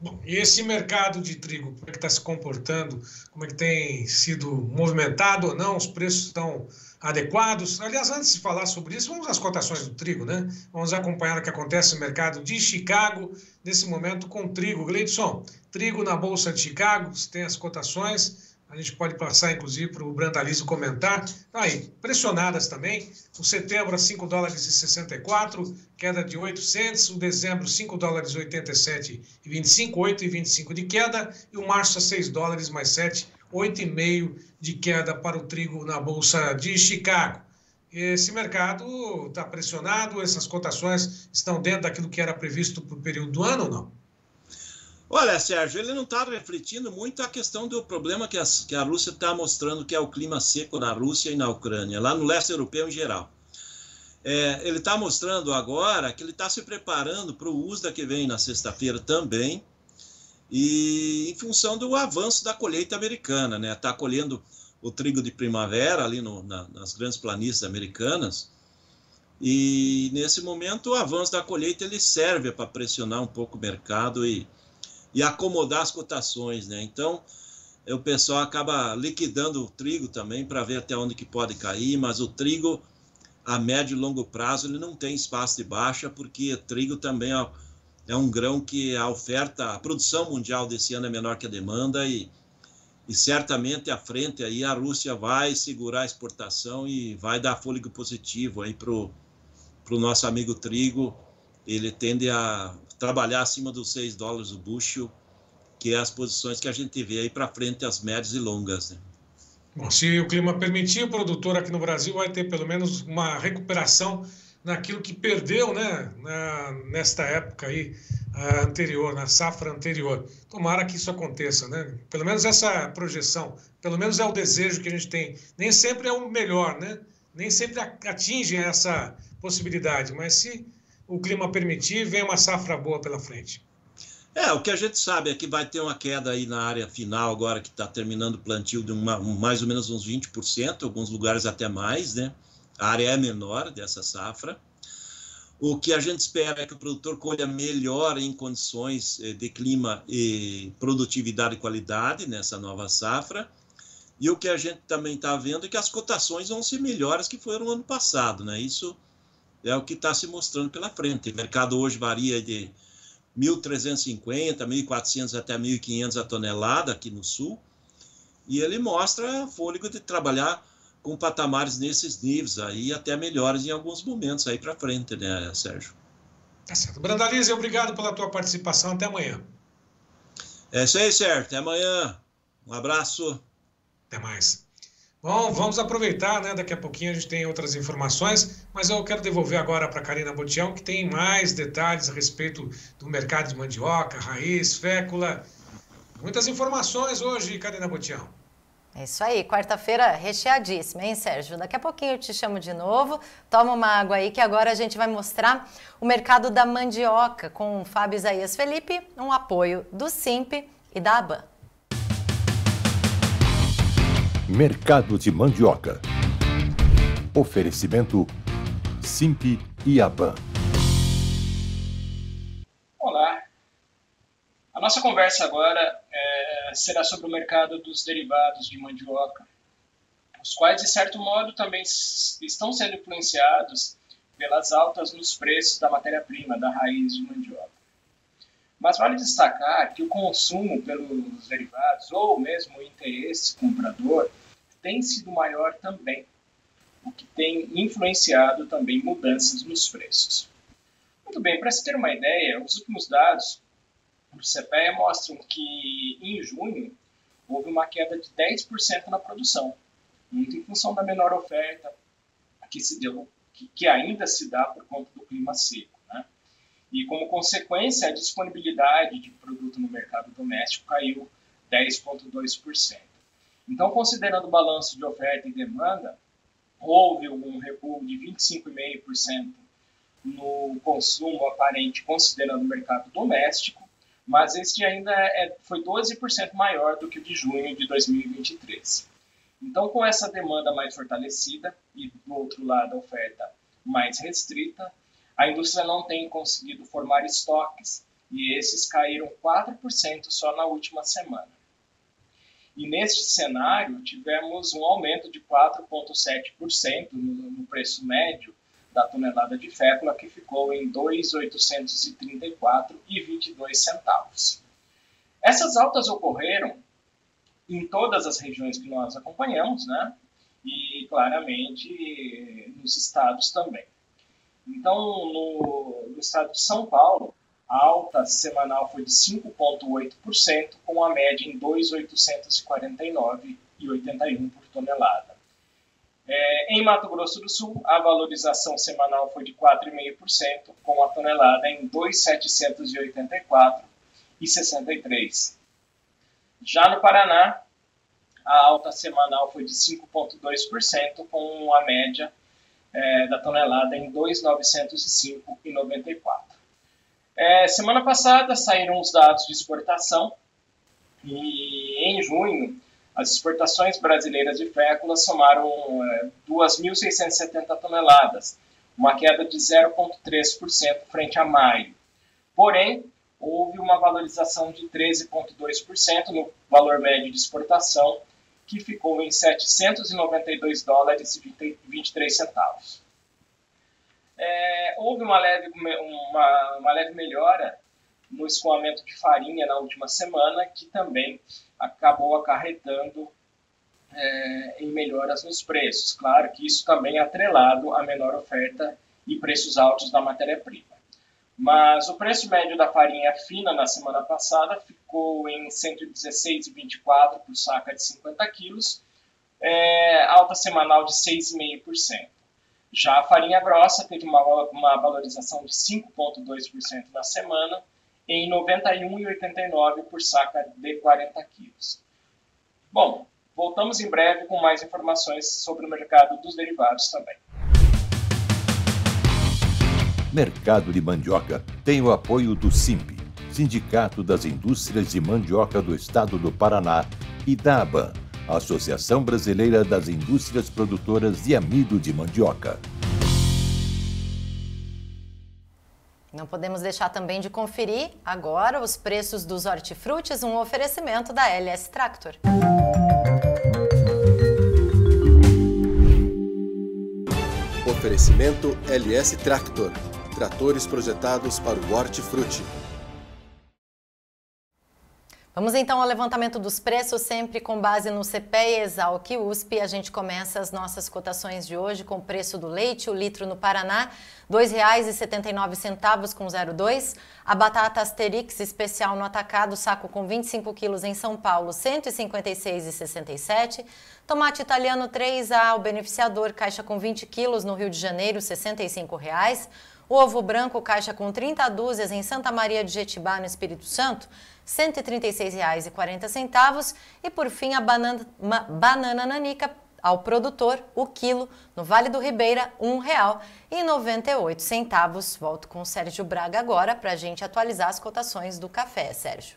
C: Bom, e esse mercado de trigo, como é que está se comportando? Como é que tem sido movimentado ou não? Os preços estão adequados? Aliás, antes de falar sobre isso, vamos às cotações do trigo, né? Vamos acompanhar o que acontece no mercado de Chicago, nesse momento com trigo. Gleidson, trigo na Bolsa de Chicago, tem as cotações a gente pode passar, inclusive, para o Brandalizo comentar. Tá aí, pressionadas também. O setembro a 5 dólares e 64, queda de 8 cents. O dezembro, 5 dólares e 87 e 25, 8 e 25 de queda. E o março a 6 dólares mais 7, 8,5 de queda para o trigo na Bolsa de Chicago. Esse mercado está pressionado, essas cotações estão dentro daquilo que era previsto para o período do ano ou não?
J: Olha, Sérgio, ele não está refletindo muito a questão do problema que a, que a Rússia está mostrando, que é o clima seco na Rússia e na Ucrânia, lá no leste europeu em geral. É, ele está mostrando agora que ele está se preparando para o USDA que vem na sexta-feira também, e em função do avanço da colheita americana, né? Está colhendo o trigo de primavera ali no, na, nas grandes planícies americanas, e nesse momento o avanço da colheita ele serve para pressionar um pouco o mercado e e acomodar as cotações, né? Então, o pessoal acaba liquidando o trigo também para ver até onde que pode cair, mas o trigo a médio e longo prazo ele não tem espaço de baixa, porque trigo também é, é um grão que a oferta, a produção mundial desse ano é menor que a demanda e, e certamente à frente aí a Rússia vai segurar a exportação e vai dar fôlego positivo aí para o nosso amigo trigo. Ele tende a trabalhar acima dos 6 dólares o bushel, que é as posições que a gente vê aí para frente, as médias e longas. Né?
C: Bom, se o clima permitir, o produtor aqui no Brasil vai ter pelo menos uma recuperação naquilo que perdeu né, na, nesta época aí anterior, na safra anterior. Tomara que isso aconteça, né? Pelo menos essa projeção, pelo menos é o desejo que a gente tem. Nem sempre é o melhor, né? Nem sempre atinge essa possibilidade, mas se o clima permitir, vem uma safra boa pela frente.
J: É, o que a gente sabe é que vai ter uma queda aí na área final, agora que está terminando o plantio, de uma, mais ou menos uns 20%, alguns lugares até mais, né? A área é menor dessa safra. O que a gente espera é que o produtor colha melhor em condições eh, de clima e produtividade e qualidade nessa nova safra. E o que a gente também está vendo é que as cotações vão ser melhores que foram no ano passado, né? Isso é o que está se mostrando pela frente. O mercado hoje varia de 1.350, 1.400 até 1.500 a tonelada aqui no sul, e ele mostra fôlego de trabalhar com patamares nesses níveis aí, até melhores em alguns momentos aí para frente, né, Sérgio?
C: Tá certo. Brandalize, obrigado pela tua participação. Até amanhã.
J: É isso aí, Sérgio. Até amanhã. Um abraço.
C: Até mais. Bom, vamos aproveitar, né? Daqui a pouquinho a gente tem outras informações, mas eu quero devolver agora para a Karina Botião, que tem mais detalhes a respeito do mercado de mandioca, raiz, fécula. Muitas informações hoje, Karina Botião.
B: É isso aí, quarta-feira recheadíssima, hein, Sérgio? Daqui a pouquinho eu te chamo de novo. Toma uma água aí que agora a gente vai mostrar o mercado da mandioca com o Fábio Isaías Felipe, um apoio do SIMP e da ABAN.
A: Mercado de Mandioca. Oferecimento Simp e Aban.
K: Olá. A nossa conversa agora é, será sobre o mercado dos derivados de mandioca, os quais, de certo modo, também estão sendo influenciados pelas altas nos preços da matéria-prima, da raiz de mandioca. Mas vale destacar que o consumo pelos derivados, ou mesmo o interesse comprador, tem sido maior também, o que tem influenciado também mudanças nos preços. Muito bem, para se ter uma ideia, os últimos dados do CPEA mostram que em junho houve uma queda de 10% na produção, muito em função da menor oferta que, se deu, que, que ainda se dá por conta do clima seco. E como consequência, a disponibilidade de produto no mercado doméstico caiu 10,2%. Então, considerando o balanço de oferta e demanda, houve um recuo de 25,5% no consumo aparente, considerando o mercado doméstico, mas este ainda é, foi 12% maior do que o de junho de 2023. Então, com essa demanda mais fortalecida e, do outro lado, a oferta mais restrita, a indústria não tem conseguido formar estoques e esses caíram 4% só na última semana. E neste cenário, tivemos um aumento de 4,7% no, preço médio da tonelada de fécula, que ficou em R$ 2.834,22 centavos. Essas altas ocorreram em todas as regiões que nós acompanhamos, né? E claramente nos estados também. Então, no, no estado de São Paulo, a alta semanal foi de 5,8%, com a média em 2.849,81 por tonelada. É, em Mato Grosso do Sul, a valorização semanal foi de 4,5%, com a tonelada em 2.784,63. Já no Paraná, a alta semanal foi de 5,2%, com a média é, da tonelada em 2.905,94. É, semana passada saíram os dados de exportação e em junho as exportações brasileiras de fécula somaram é, 2.670 toneladas, uma queda de 0,3% frente a maio. Porém, houve uma valorização de 13,2% no valor médio de exportação, que ficou em 792 dólares e 23 centavos. É, houve uma leve, uma, uma leve melhora no escoamento de farinha na última semana, que também acabou acarretando é, em melhoras nos preços. Claro que isso também é atrelado à menor oferta e preços altos da matéria-prima. Mas o preço médio da farinha fina na semana passada ficou em 116,24 por saca de 50 quilos, é, alta semanal de 6,5%. Já a farinha grossa teve uma, uma valorização de 5,2% na semana, em 91,89 por saca de 40 quilos. Bom, voltamos em breve com mais informações sobre o mercado dos derivados também.
A: Mercado de Mandioca tem o apoio do SIMP, Sindicato das Indústrias de Mandioca do Estado do Paraná, e da ABAN, Associação Brasileira das Indústrias Produtoras de Amido de Mandioca.
B: Não podemos deixar também de conferir agora os preços dos hortifrutis, um oferecimento da LS Tractor.
L: Oferecimento LS Tractor. Tratores projetados para o hortifruti.
B: Vamos então ao levantamento dos preços, sempre com base no CPE Exalc USP. A gente começa as nossas cotações de hoje com o preço do leite, o litro no Paraná, R$ 2,79 com 0,2. A batata Asterix especial no atacado, saco com 25 quilos em São Paulo, R$ 156,67. Tomate italiano 3A, o beneficiador, caixa com 20 quilos no Rio de Janeiro, R$ 65. Ovo branco, caixa com 30 dúzias em Santa Maria de Jetibá, no Espírito Santo, R$ 136,40. E por fim, a banana, banana nanica ao produtor, o quilo, no Vale do Ribeira, R$ 1,98. Volto com o Sérgio Braga agora para a gente atualizar as cotações do café, Sérgio.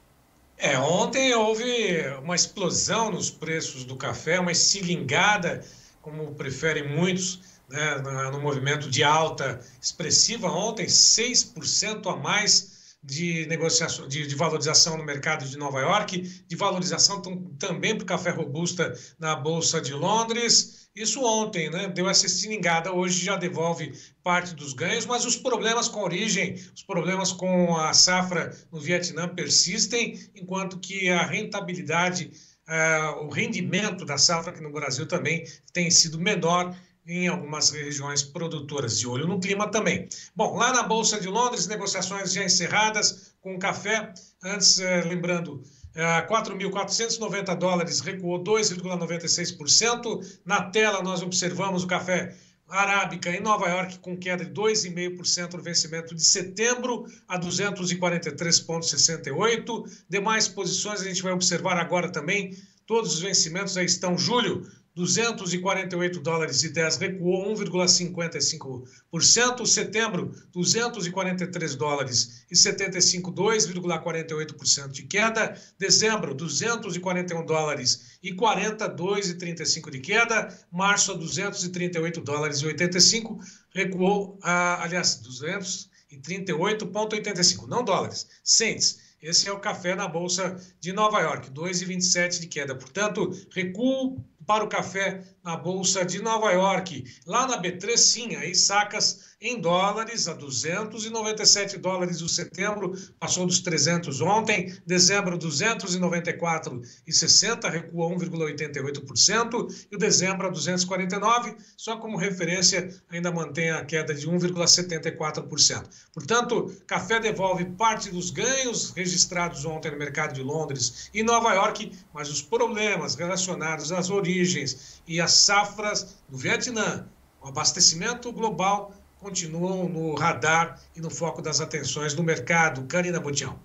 C: É, ontem houve uma explosão nos preços do café, uma estilingada, como preferem muitos, né, no movimento de alta expressiva ontem, 6% a mais de negociação, de, de, valorização no mercado de Nova York, de valorização também para o café robusta na Bolsa de Londres. Isso ontem, né? Deu essa estilingada, hoje já devolve parte dos ganhos, mas os problemas com a origem, os problemas com a safra no Vietnã persistem, enquanto que a rentabilidade, uh, o rendimento da safra aqui no Brasil também tem sido menor em algumas regiões produtoras de olho no clima também. Bom, lá na Bolsa de Londres, negociações já encerradas com café. Antes, eh, lembrando, eh, 4.490 dólares recuou 2,96%. Na tela, nós observamos o café arábica em Nova York com queda de 2,5% no vencimento de setembro a 243,68. Demais posições a gente vai observar agora também. Todos os vencimentos aí estão julho 248 dólares e 10 recuou 1,55%. Setembro, 243 dólares e 75, 2,48% de queda. Dezembro, 241 dólares e 40, 2,35 de queda. Março, 238 dólares e 85 recuou, ah, aliás, 200 e 38,85. Não dólares, cents. Esse é o café na Bolsa de Nova York, 2,27 de queda. Portanto, recuo para o café na Bolsa de Nova York. Lá na B3, sim, aí sacas em dólares a 297 dólares o setembro, passou dos 300 ontem, dezembro 294,60, recua 1,88%, e o dezembro a 249, só como referência ainda mantém a queda de 1,74%. Portanto, café devolve parte dos ganhos registrados ontem no mercado de Londres e Nova York, mas os problemas relacionados às origens e às safras do Vietnã, o abastecimento global continuam no radar e no foco das atenções do mercado. Karina Botião.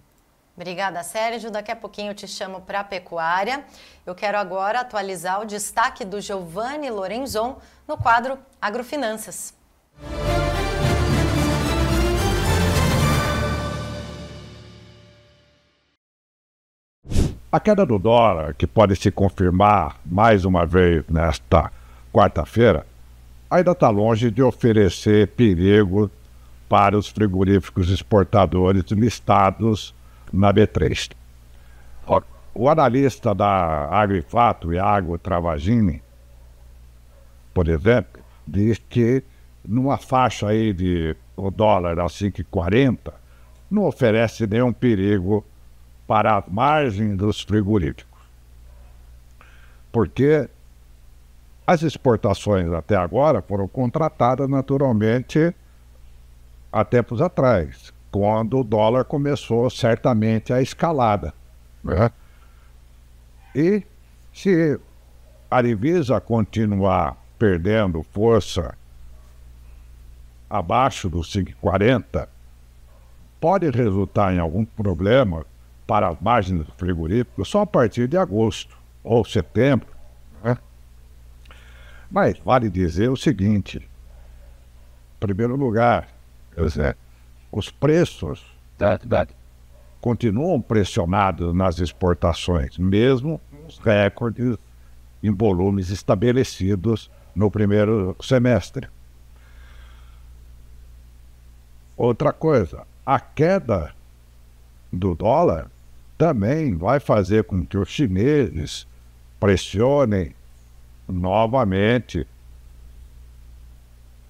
B: Obrigada, Sérgio. Daqui a pouquinho eu te chamo para a pecuária. Eu quero agora atualizar o destaque do Giovanni Lorenzon no quadro Agrofinanças.
M: A queda do dólar, que pode se confirmar mais uma vez nesta quarta-feira, ainda está longe de oferecer perigo para os frigoríficos exportadores listados na B3. O analista da Agrifato, Iago Travagini, por exemplo, diz que numa faixa aí de o dólar a 5,40 não oferece nenhum perigo para as margens dos frigoríficos. Porque as exportações até agora foram contratadas naturalmente há tempos atrás, quando o dólar começou certamente a escalada. Né? E se a divisa continuar perdendo força abaixo dos 5,40, pode resultar em algum problema para as margens do frigorífico só a partir de agosto ou setembro. Mas vale dizer o seguinte: em primeiro lugar, os preços continuam pressionados nas exportações, mesmo os recordes em volumes estabelecidos no primeiro semestre. Outra coisa, a queda do dólar também vai fazer com que os chineses pressionem novamente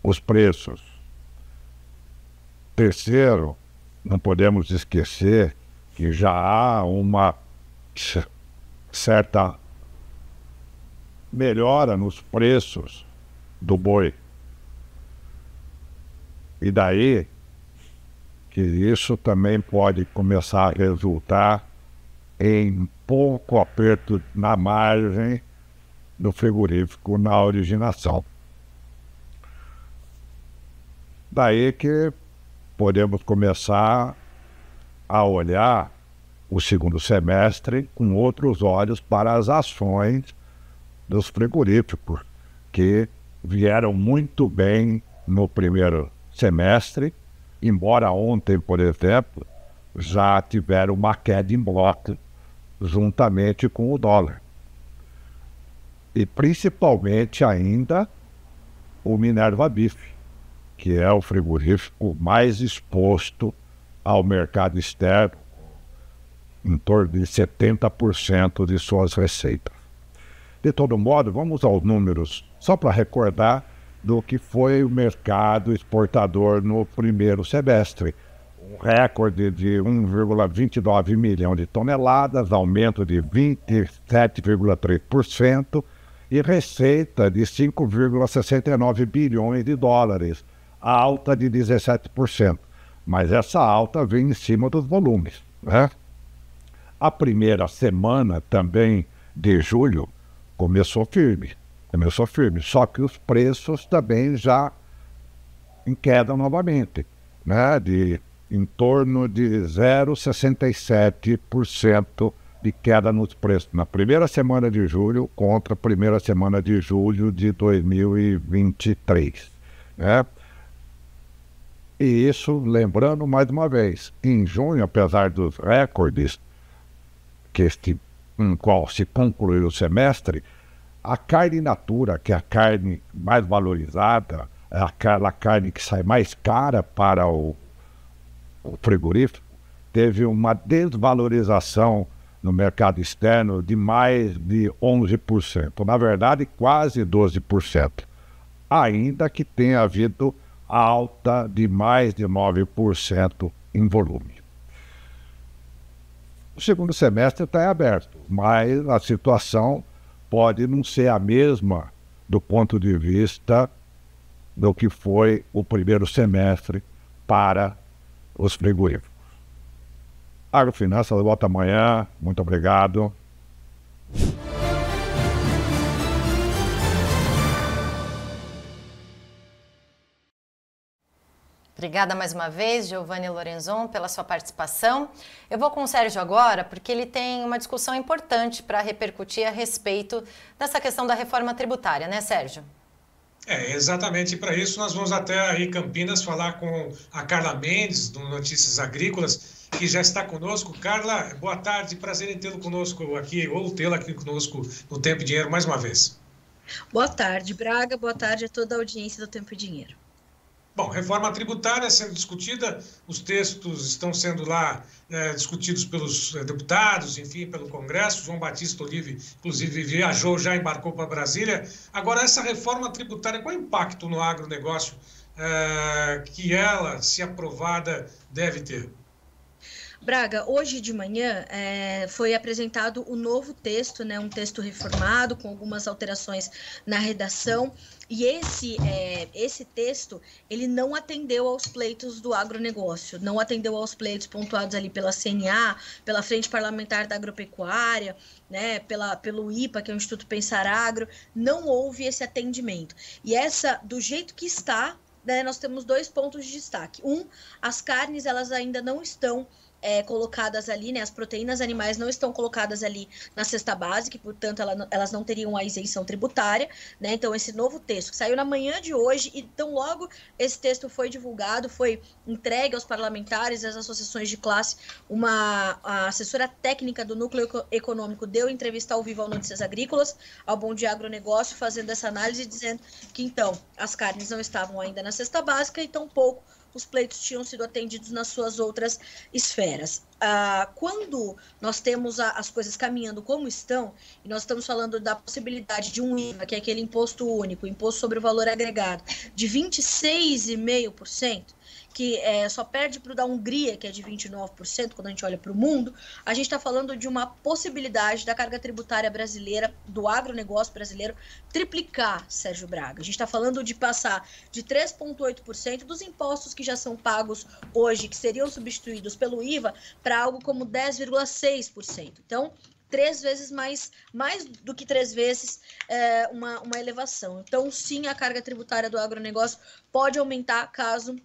M: os preços. Terceiro, não podemos esquecer que já há uma certa melhora nos preços do boi. E daí que isso também pode começar a resultar em pouco aperto na margem do frigorífico na originação. Daí que podemos começar a olhar o segundo semestre com outros olhos para as ações dos frigoríficos, que vieram muito bem no primeiro semestre, embora ontem, por exemplo, já tiveram uma queda em bloco juntamente com o dólar e principalmente ainda o Minerva Beef, que é o frigorífico mais exposto ao mercado externo, em torno de 70% de suas receitas. De todo modo, vamos aos números, só para recordar do que foi o mercado exportador no primeiro semestre. Um recorde de 1,29 milhão de toneladas, aumento de 27,3%, e receita de 5,69 bilhões de dólares, alta de 17%. Mas essa alta vem em cima dos volumes. Né? A primeira semana também de julho começou firme, começou firme, só que os preços também já em queda novamente, né? de em torno de 0,67% de queda nos preços na primeira semana de julho contra a primeira semana de julho de 2023. Né? E isso, lembrando mais uma vez, em junho, apesar dos recordes que este, em qual se concluiu o semestre, a carne natura, que é a carne mais valorizada, é aquela carne que sai mais cara para o, o frigorífico, teve uma desvalorização no mercado externo de mais de 11%, na verdade, quase 12%, ainda que tenha havido alta de mais de 9% em volume. O segundo semestre está aberto, mas a situação pode não ser a mesma do ponto de vista do que foi o primeiro semestre para os frigoríficos. Agrofinanças volta amanhã. Muito obrigado.
B: Obrigada mais uma vez, Giovanni Lorenzon, pela sua participação. Eu vou com o Sérgio agora, porque ele tem uma discussão importante para repercutir a respeito dessa questão da reforma tributária, né, Sérgio?
C: É, exatamente para isso nós vamos até aí Campinas falar com a Carla Mendes, do Notícias Agrícolas, que já está conosco. Carla, boa tarde, prazer em tê-lo conosco aqui, ou tê-la aqui conosco no Tempo e Dinheiro mais uma vez.
N: Boa tarde, Braga, boa tarde a toda a audiência do Tempo e Dinheiro.
C: Bom, reforma tributária sendo discutida, os textos estão sendo lá é, discutidos pelos é, deputados, enfim, pelo Congresso. João Batista Olive, inclusive, viajou, já embarcou para Brasília. Agora, essa reforma tributária, qual é o impacto no agronegócio é, que ela, se aprovada, deve ter?
N: Braga, hoje de manhã é, foi apresentado o novo texto, né, um texto reformado com algumas alterações na redação. E esse, é, esse texto, ele não atendeu aos pleitos do agronegócio, não atendeu aos pleitos pontuados ali pela CNA, pela Frente Parlamentar da Agropecuária, né, pela, pelo IPA, que é o Instituto Pensar Agro, não houve esse atendimento. E essa, do jeito que está, né, nós temos dois pontos de destaque. Um, as carnes, elas ainda não estão é, colocadas ali, né? As proteínas animais não estão colocadas ali na cesta básica, e, portanto, ela, elas não teriam a isenção tributária, né? Então, esse novo texto que saiu na manhã de hoje, então logo esse texto foi divulgado, foi entregue aos parlamentares, às associações de classe, uma assessora técnica do Núcleo Econômico deu entrevista ao vivo ao Notícias Agrícolas, ao Bom Dia Agronegócio, fazendo essa análise, dizendo que, então, as carnes não estavam ainda na cesta básica e tampouco os pleitos tinham sido atendidos nas suas outras esferas. Ah, quando nós temos a, as coisas caminhando como estão, e nós estamos falando da possibilidade de um IVA, que é aquele imposto único, imposto sobre o valor agregado, de 26,5%, que é, só perde para o da Hungria, que é de 29%, quando a gente olha para o mundo, a gente está falando de uma possibilidade da carga tributária brasileira, do agronegócio brasileiro, triplicar, Sérgio Braga. A gente está falando de passar de 3,8% dos impostos que já são pagos hoje, que seriam substituídos pelo IVA, para algo como 10,6%. Então, três vezes mais, mais do que três vezes é, uma, uma elevação. Então, sim, a carga tributária do agronegócio pode aumentar caso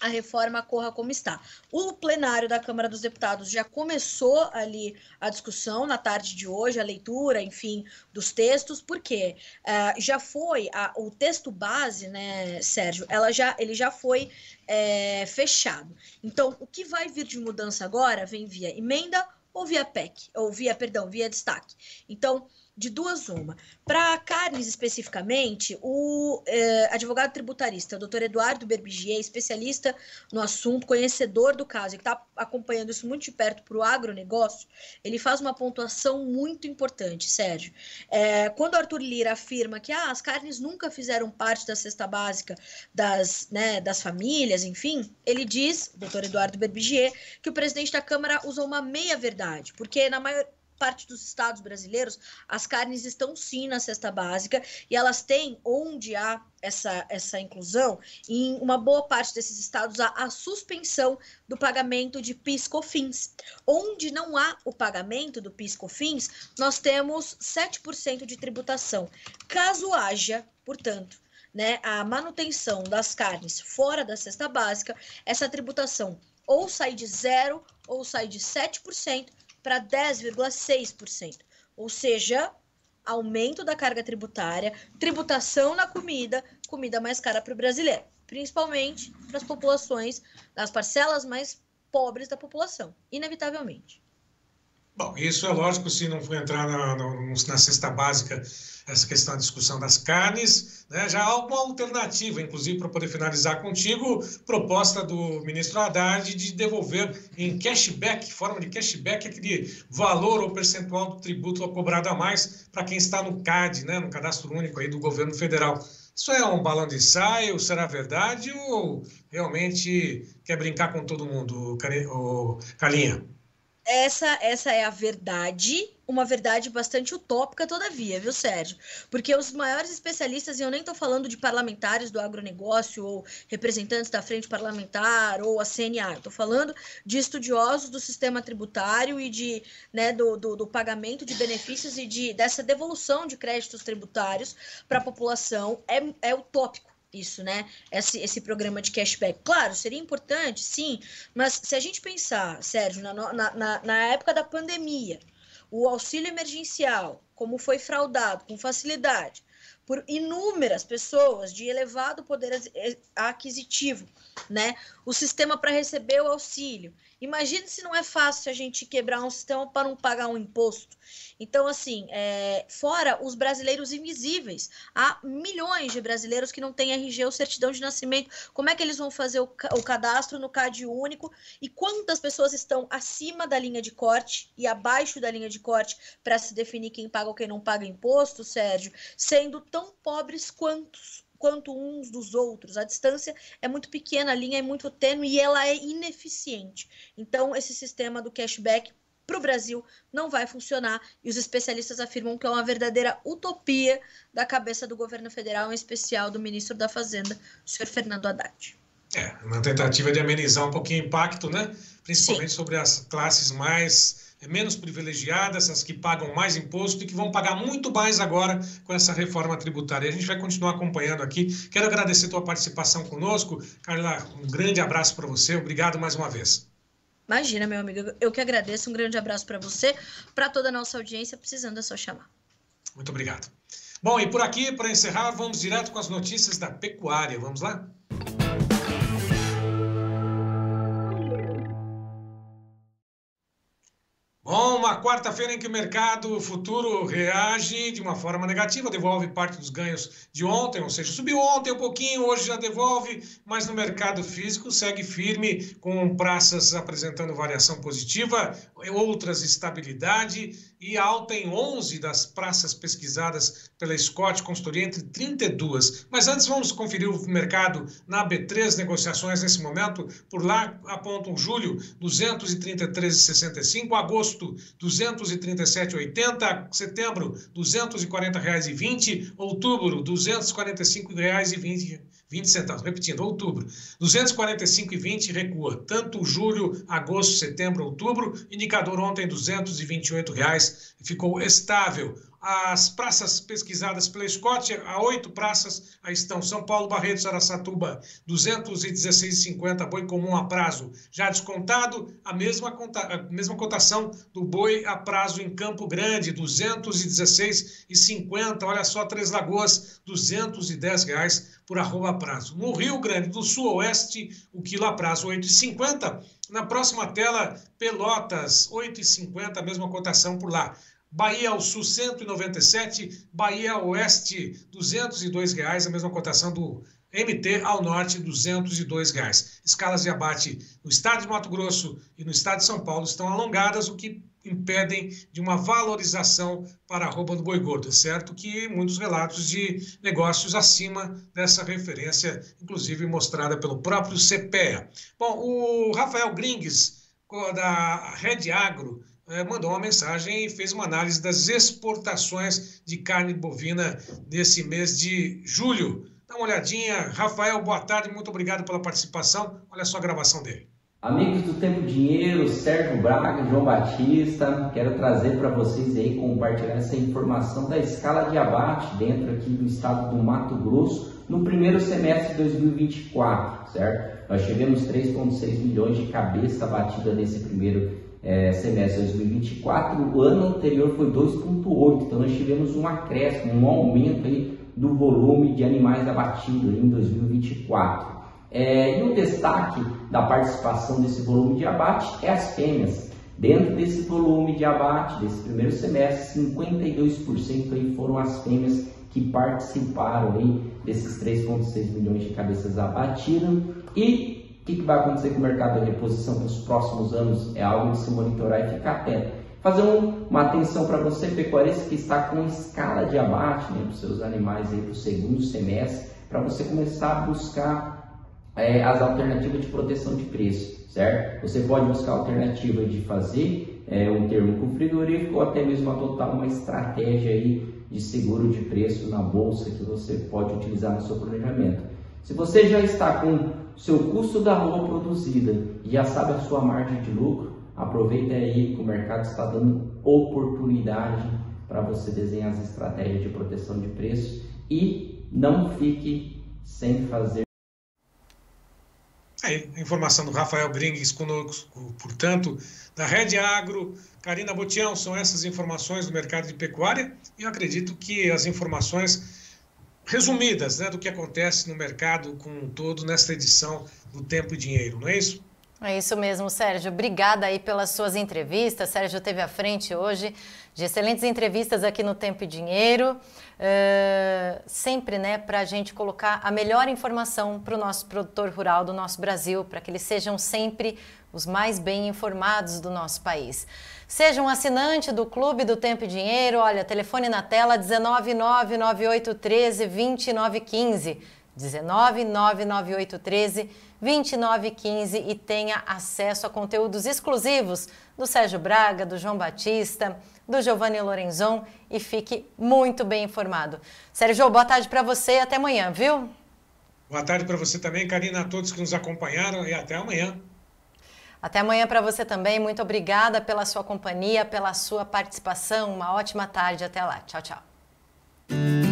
N: a reforma corra como está. O plenário da Câmara dos Deputados já começou ali a discussão na tarde de hoje, a leitura, enfim, dos textos, porque uh, já foi a, o texto base, né, Sérgio? Ela já, ele já foi é, fechado. Então, o que vai vir de mudança agora vem via emenda ou via PEC, ou via, perdão, via destaque. Então, de duas uma. Para carnes especificamente, o eh, advogado tributarista, o doutor Eduardo Berbigier, especialista no assunto, conhecedor do caso, e que está acompanhando isso muito de perto para o agronegócio, ele faz uma pontuação muito importante, Sérgio. É, quando Arthur Lira afirma que ah, as carnes nunca fizeram parte da cesta básica das, né, das famílias, enfim, ele diz, o doutor Eduardo Berbigier, que o presidente da Câmara usou uma meia-verdade, porque na maior parte dos estados brasileiros, as carnes estão sim na cesta básica e elas têm, onde há essa, essa inclusão, em uma boa parte desses estados, há a suspensão do pagamento de PIS/COFINS. Onde não há o pagamento do PIS/COFINS, nós temos 7% de tributação. Caso haja, portanto, né, a manutenção das carnes fora da cesta básica, essa tributação ou sai de zero ou sai de 7%, para 10,6%, ou seja, aumento da carga tributária, tributação na comida, comida mais cara para o brasileiro, principalmente para as populações, das parcelas mais pobres da população, inevitavelmente.
C: Bom, isso é lógico se não for entrar na, na, na cesta básica essa questão da discussão das carnes, né? já há uma alternativa, inclusive para poder finalizar contigo, proposta do ministro Haddad de devolver em cashback, forma de cashback, aquele valor ou percentual do tributo cobrado a mais para quem está no CAD, né? no Cadastro Único aí do governo federal. Isso é um balão de ensaio? Será verdade ou realmente quer brincar com todo mundo, Calinha?
N: Essa, essa é a verdade, uma verdade bastante utópica, todavia, viu, Sérgio? Porque os maiores especialistas, e eu nem estou falando de parlamentares do agronegócio ou representantes da frente parlamentar ou a CNA, estou falando de estudiosos do sistema tributário e de, né, do, do, do pagamento de benefícios e de, dessa devolução de créditos tributários para a população. É, é utópico isso, né? Esse, esse programa de cashback. Claro, seria importante, sim, mas se a gente pensar, Sérgio, na, na, na época da pandemia, o auxílio emergencial, como foi fraudado com facilidade por inúmeras pessoas de elevado poder aquisitivo, né? O sistema para receber o auxílio. Imagine se não é fácil a gente quebrar um sistema para não pagar um imposto. Então, assim, é, fora os brasileiros invisíveis, há milhões de brasileiros que não têm RG ou certidão de nascimento. Como é que eles vão fazer o, o cadastro no CAD único? E quantas pessoas estão acima da linha de corte e abaixo da linha de corte para se definir quem paga ou quem não paga imposto, Sérgio, sendo tão pobres quantos? Quanto uns dos outros. A distância é muito pequena, a linha é muito tênue e ela é ineficiente. Então, esse sistema do cashback para o Brasil não vai funcionar e os especialistas afirmam que é uma verdadeira utopia da cabeça do governo federal, em especial do ministro da Fazenda, o senhor Fernando Haddad.
C: É, uma tentativa de amenizar um pouquinho o impacto, né? Principalmente Sim. sobre as classes mais menos privilegiadas, as que pagam mais imposto e que vão pagar muito mais agora com essa reforma tributária. A gente vai continuar acompanhando aqui. Quero agradecer a tua participação conosco. Carla, um grande abraço para você. Obrigado mais uma vez.
N: Imagina, meu amigo, eu que agradeço. Um grande abraço para você, para toda a nossa audiência, precisando da sua chamada.
C: Muito obrigado. Bom, e por aqui, para encerrar, vamos direto com as notícias da pecuária. Vamos lá? Uma quarta-feira em que o mercado futuro reage de uma forma negativa, devolve parte dos ganhos de ontem, ou seja, subiu ontem um pouquinho, hoje já devolve, mas no mercado físico segue firme, com praças apresentando variação positiva, outras estabilidade e alta em 11 das praças pesquisadas pela Scott Consultoria entre 32. Mas antes vamos conferir o mercado na B3, negociações nesse momento, por lá apontam julho 233,65, agosto 237,80, setembro 240 reais e 20, outubro 245 reais e 20 20 centavos. Repetindo, outubro, 245,20 recua. Tanto julho, agosto, setembro, outubro. Indicador ontem, 228 reais, ficou estável. As praças pesquisadas pela Scott, há oito praças, aí estão São Paulo, Barretos, Araçatuba, 216,50 boi comum a prazo. Já descontado, a mesma, conta, a mesma cotação do boi a prazo em Campo Grande, 216,50. Olha só, Três Lagoas, 210 reais por arroba prazo. No Rio Grande do Sul, Oeste, o quilo a prazo 8,50. Na próxima tela, Pelotas, 8,50, a mesma cotação por lá. Bahia ao Sul 197, Bahia ao Oeste 202 reais, a mesma cotação do MT ao Norte 202 reais. Escalas de abate no estado de Mato Grosso e no estado de São Paulo estão alongadas, o que impedem de uma valorização para a arroba do boi gordo. É certo que muitos relatos de negócios acima dessa referência, inclusive mostrada pelo próprio CPEA. Bom, o Rafael Gringues, da Rede Agro, mandou uma mensagem e fez uma análise das exportações de carne bovina nesse mês de julho. Dá uma olhadinha. Rafael, boa tarde, muito obrigado pela participação. Olha só a gravação dele.
O: Amigos do Tempo Dinheiro, Sérgio Braga, João Batista, quero trazer para vocês aí compartilhar essa informação da escala de abate dentro aqui do estado do Mato Grosso no primeiro semestre de 2024, certo? Nós tivemos 3,6 milhões de cabeça batida nesse primeiro é, semestre de 2024, o ano anterior foi 2,8, então nós tivemos um acréscimo, um aumento aí do volume de animais abatidos em 2024. É, e o destaque da participação desse volume de abate é as fêmeas. Dentro desse volume de abate, desse primeiro semestre, 52% aí foram as fêmeas que participaram aí desses 3,6 milhões de cabeças abatidas. E o que, vai acontecer com o mercado de reposição nos próximos anos? É algo de se monitorar e ficar atento. Fazer um, uma atenção para você, pecuarista, que está com escala de abate né, para os seus animais para o segundo semestre, para você começar a buscar é, as alternativas de proteção de preço, certo? Você pode buscar a alternativa de fazer é, um termo com frigorífico ou até mesmo adotar uma estratégia aí de seguro de preço na bolsa que você pode utilizar no seu planejamento. Se você já está com seu custo da roupa produzida e já sabe a sua margem de lucro, aproveita aí que o mercado está dando oportunidade para você desenhar as estratégias de proteção de preço e não fique sem fazer.
C: Aí, informação do Rafael Bringues conosco, portanto, da Rede Agro, Karina Botião, são essas informações do mercado de pecuária e eu acredito que as informações resumidas né, do que acontece no mercado como um todo nesta edição do Tempo e Dinheiro, não é isso?
B: É isso mesmo, Sérgio. Obrigada aí pelas suas entrevistas. Sérgio teve à frente hoje de excelentes entrevistas aqui no Tempo e Dinheiro. Uh, sempre, né, para a gente colocar a melhor informação para o nosso produtor rural do nosso Brasil, para que eles sejam sempre os mais bem informados do nosso país. Seja um assinante do Clube do Tempo e Dinheiro. Olha, telefone na tela 1999813 2915. 1999813 2915 e tenha acesso a conteúdos exclusivos do Sérgio Braga, do João Batista, do Giovanni Lorenzon e fique muito bem informado. Sérgio, boa tarde para você e até amanhã, viu?
C: Boa tarde para você também, Karina, a todos que nos acompanharam e até amanhã.
B: Até amanhã para você também. Muito obrigada pela sua companhia, pela sua participação. Uma ótima tarde. Até lá. Tchau, tchau.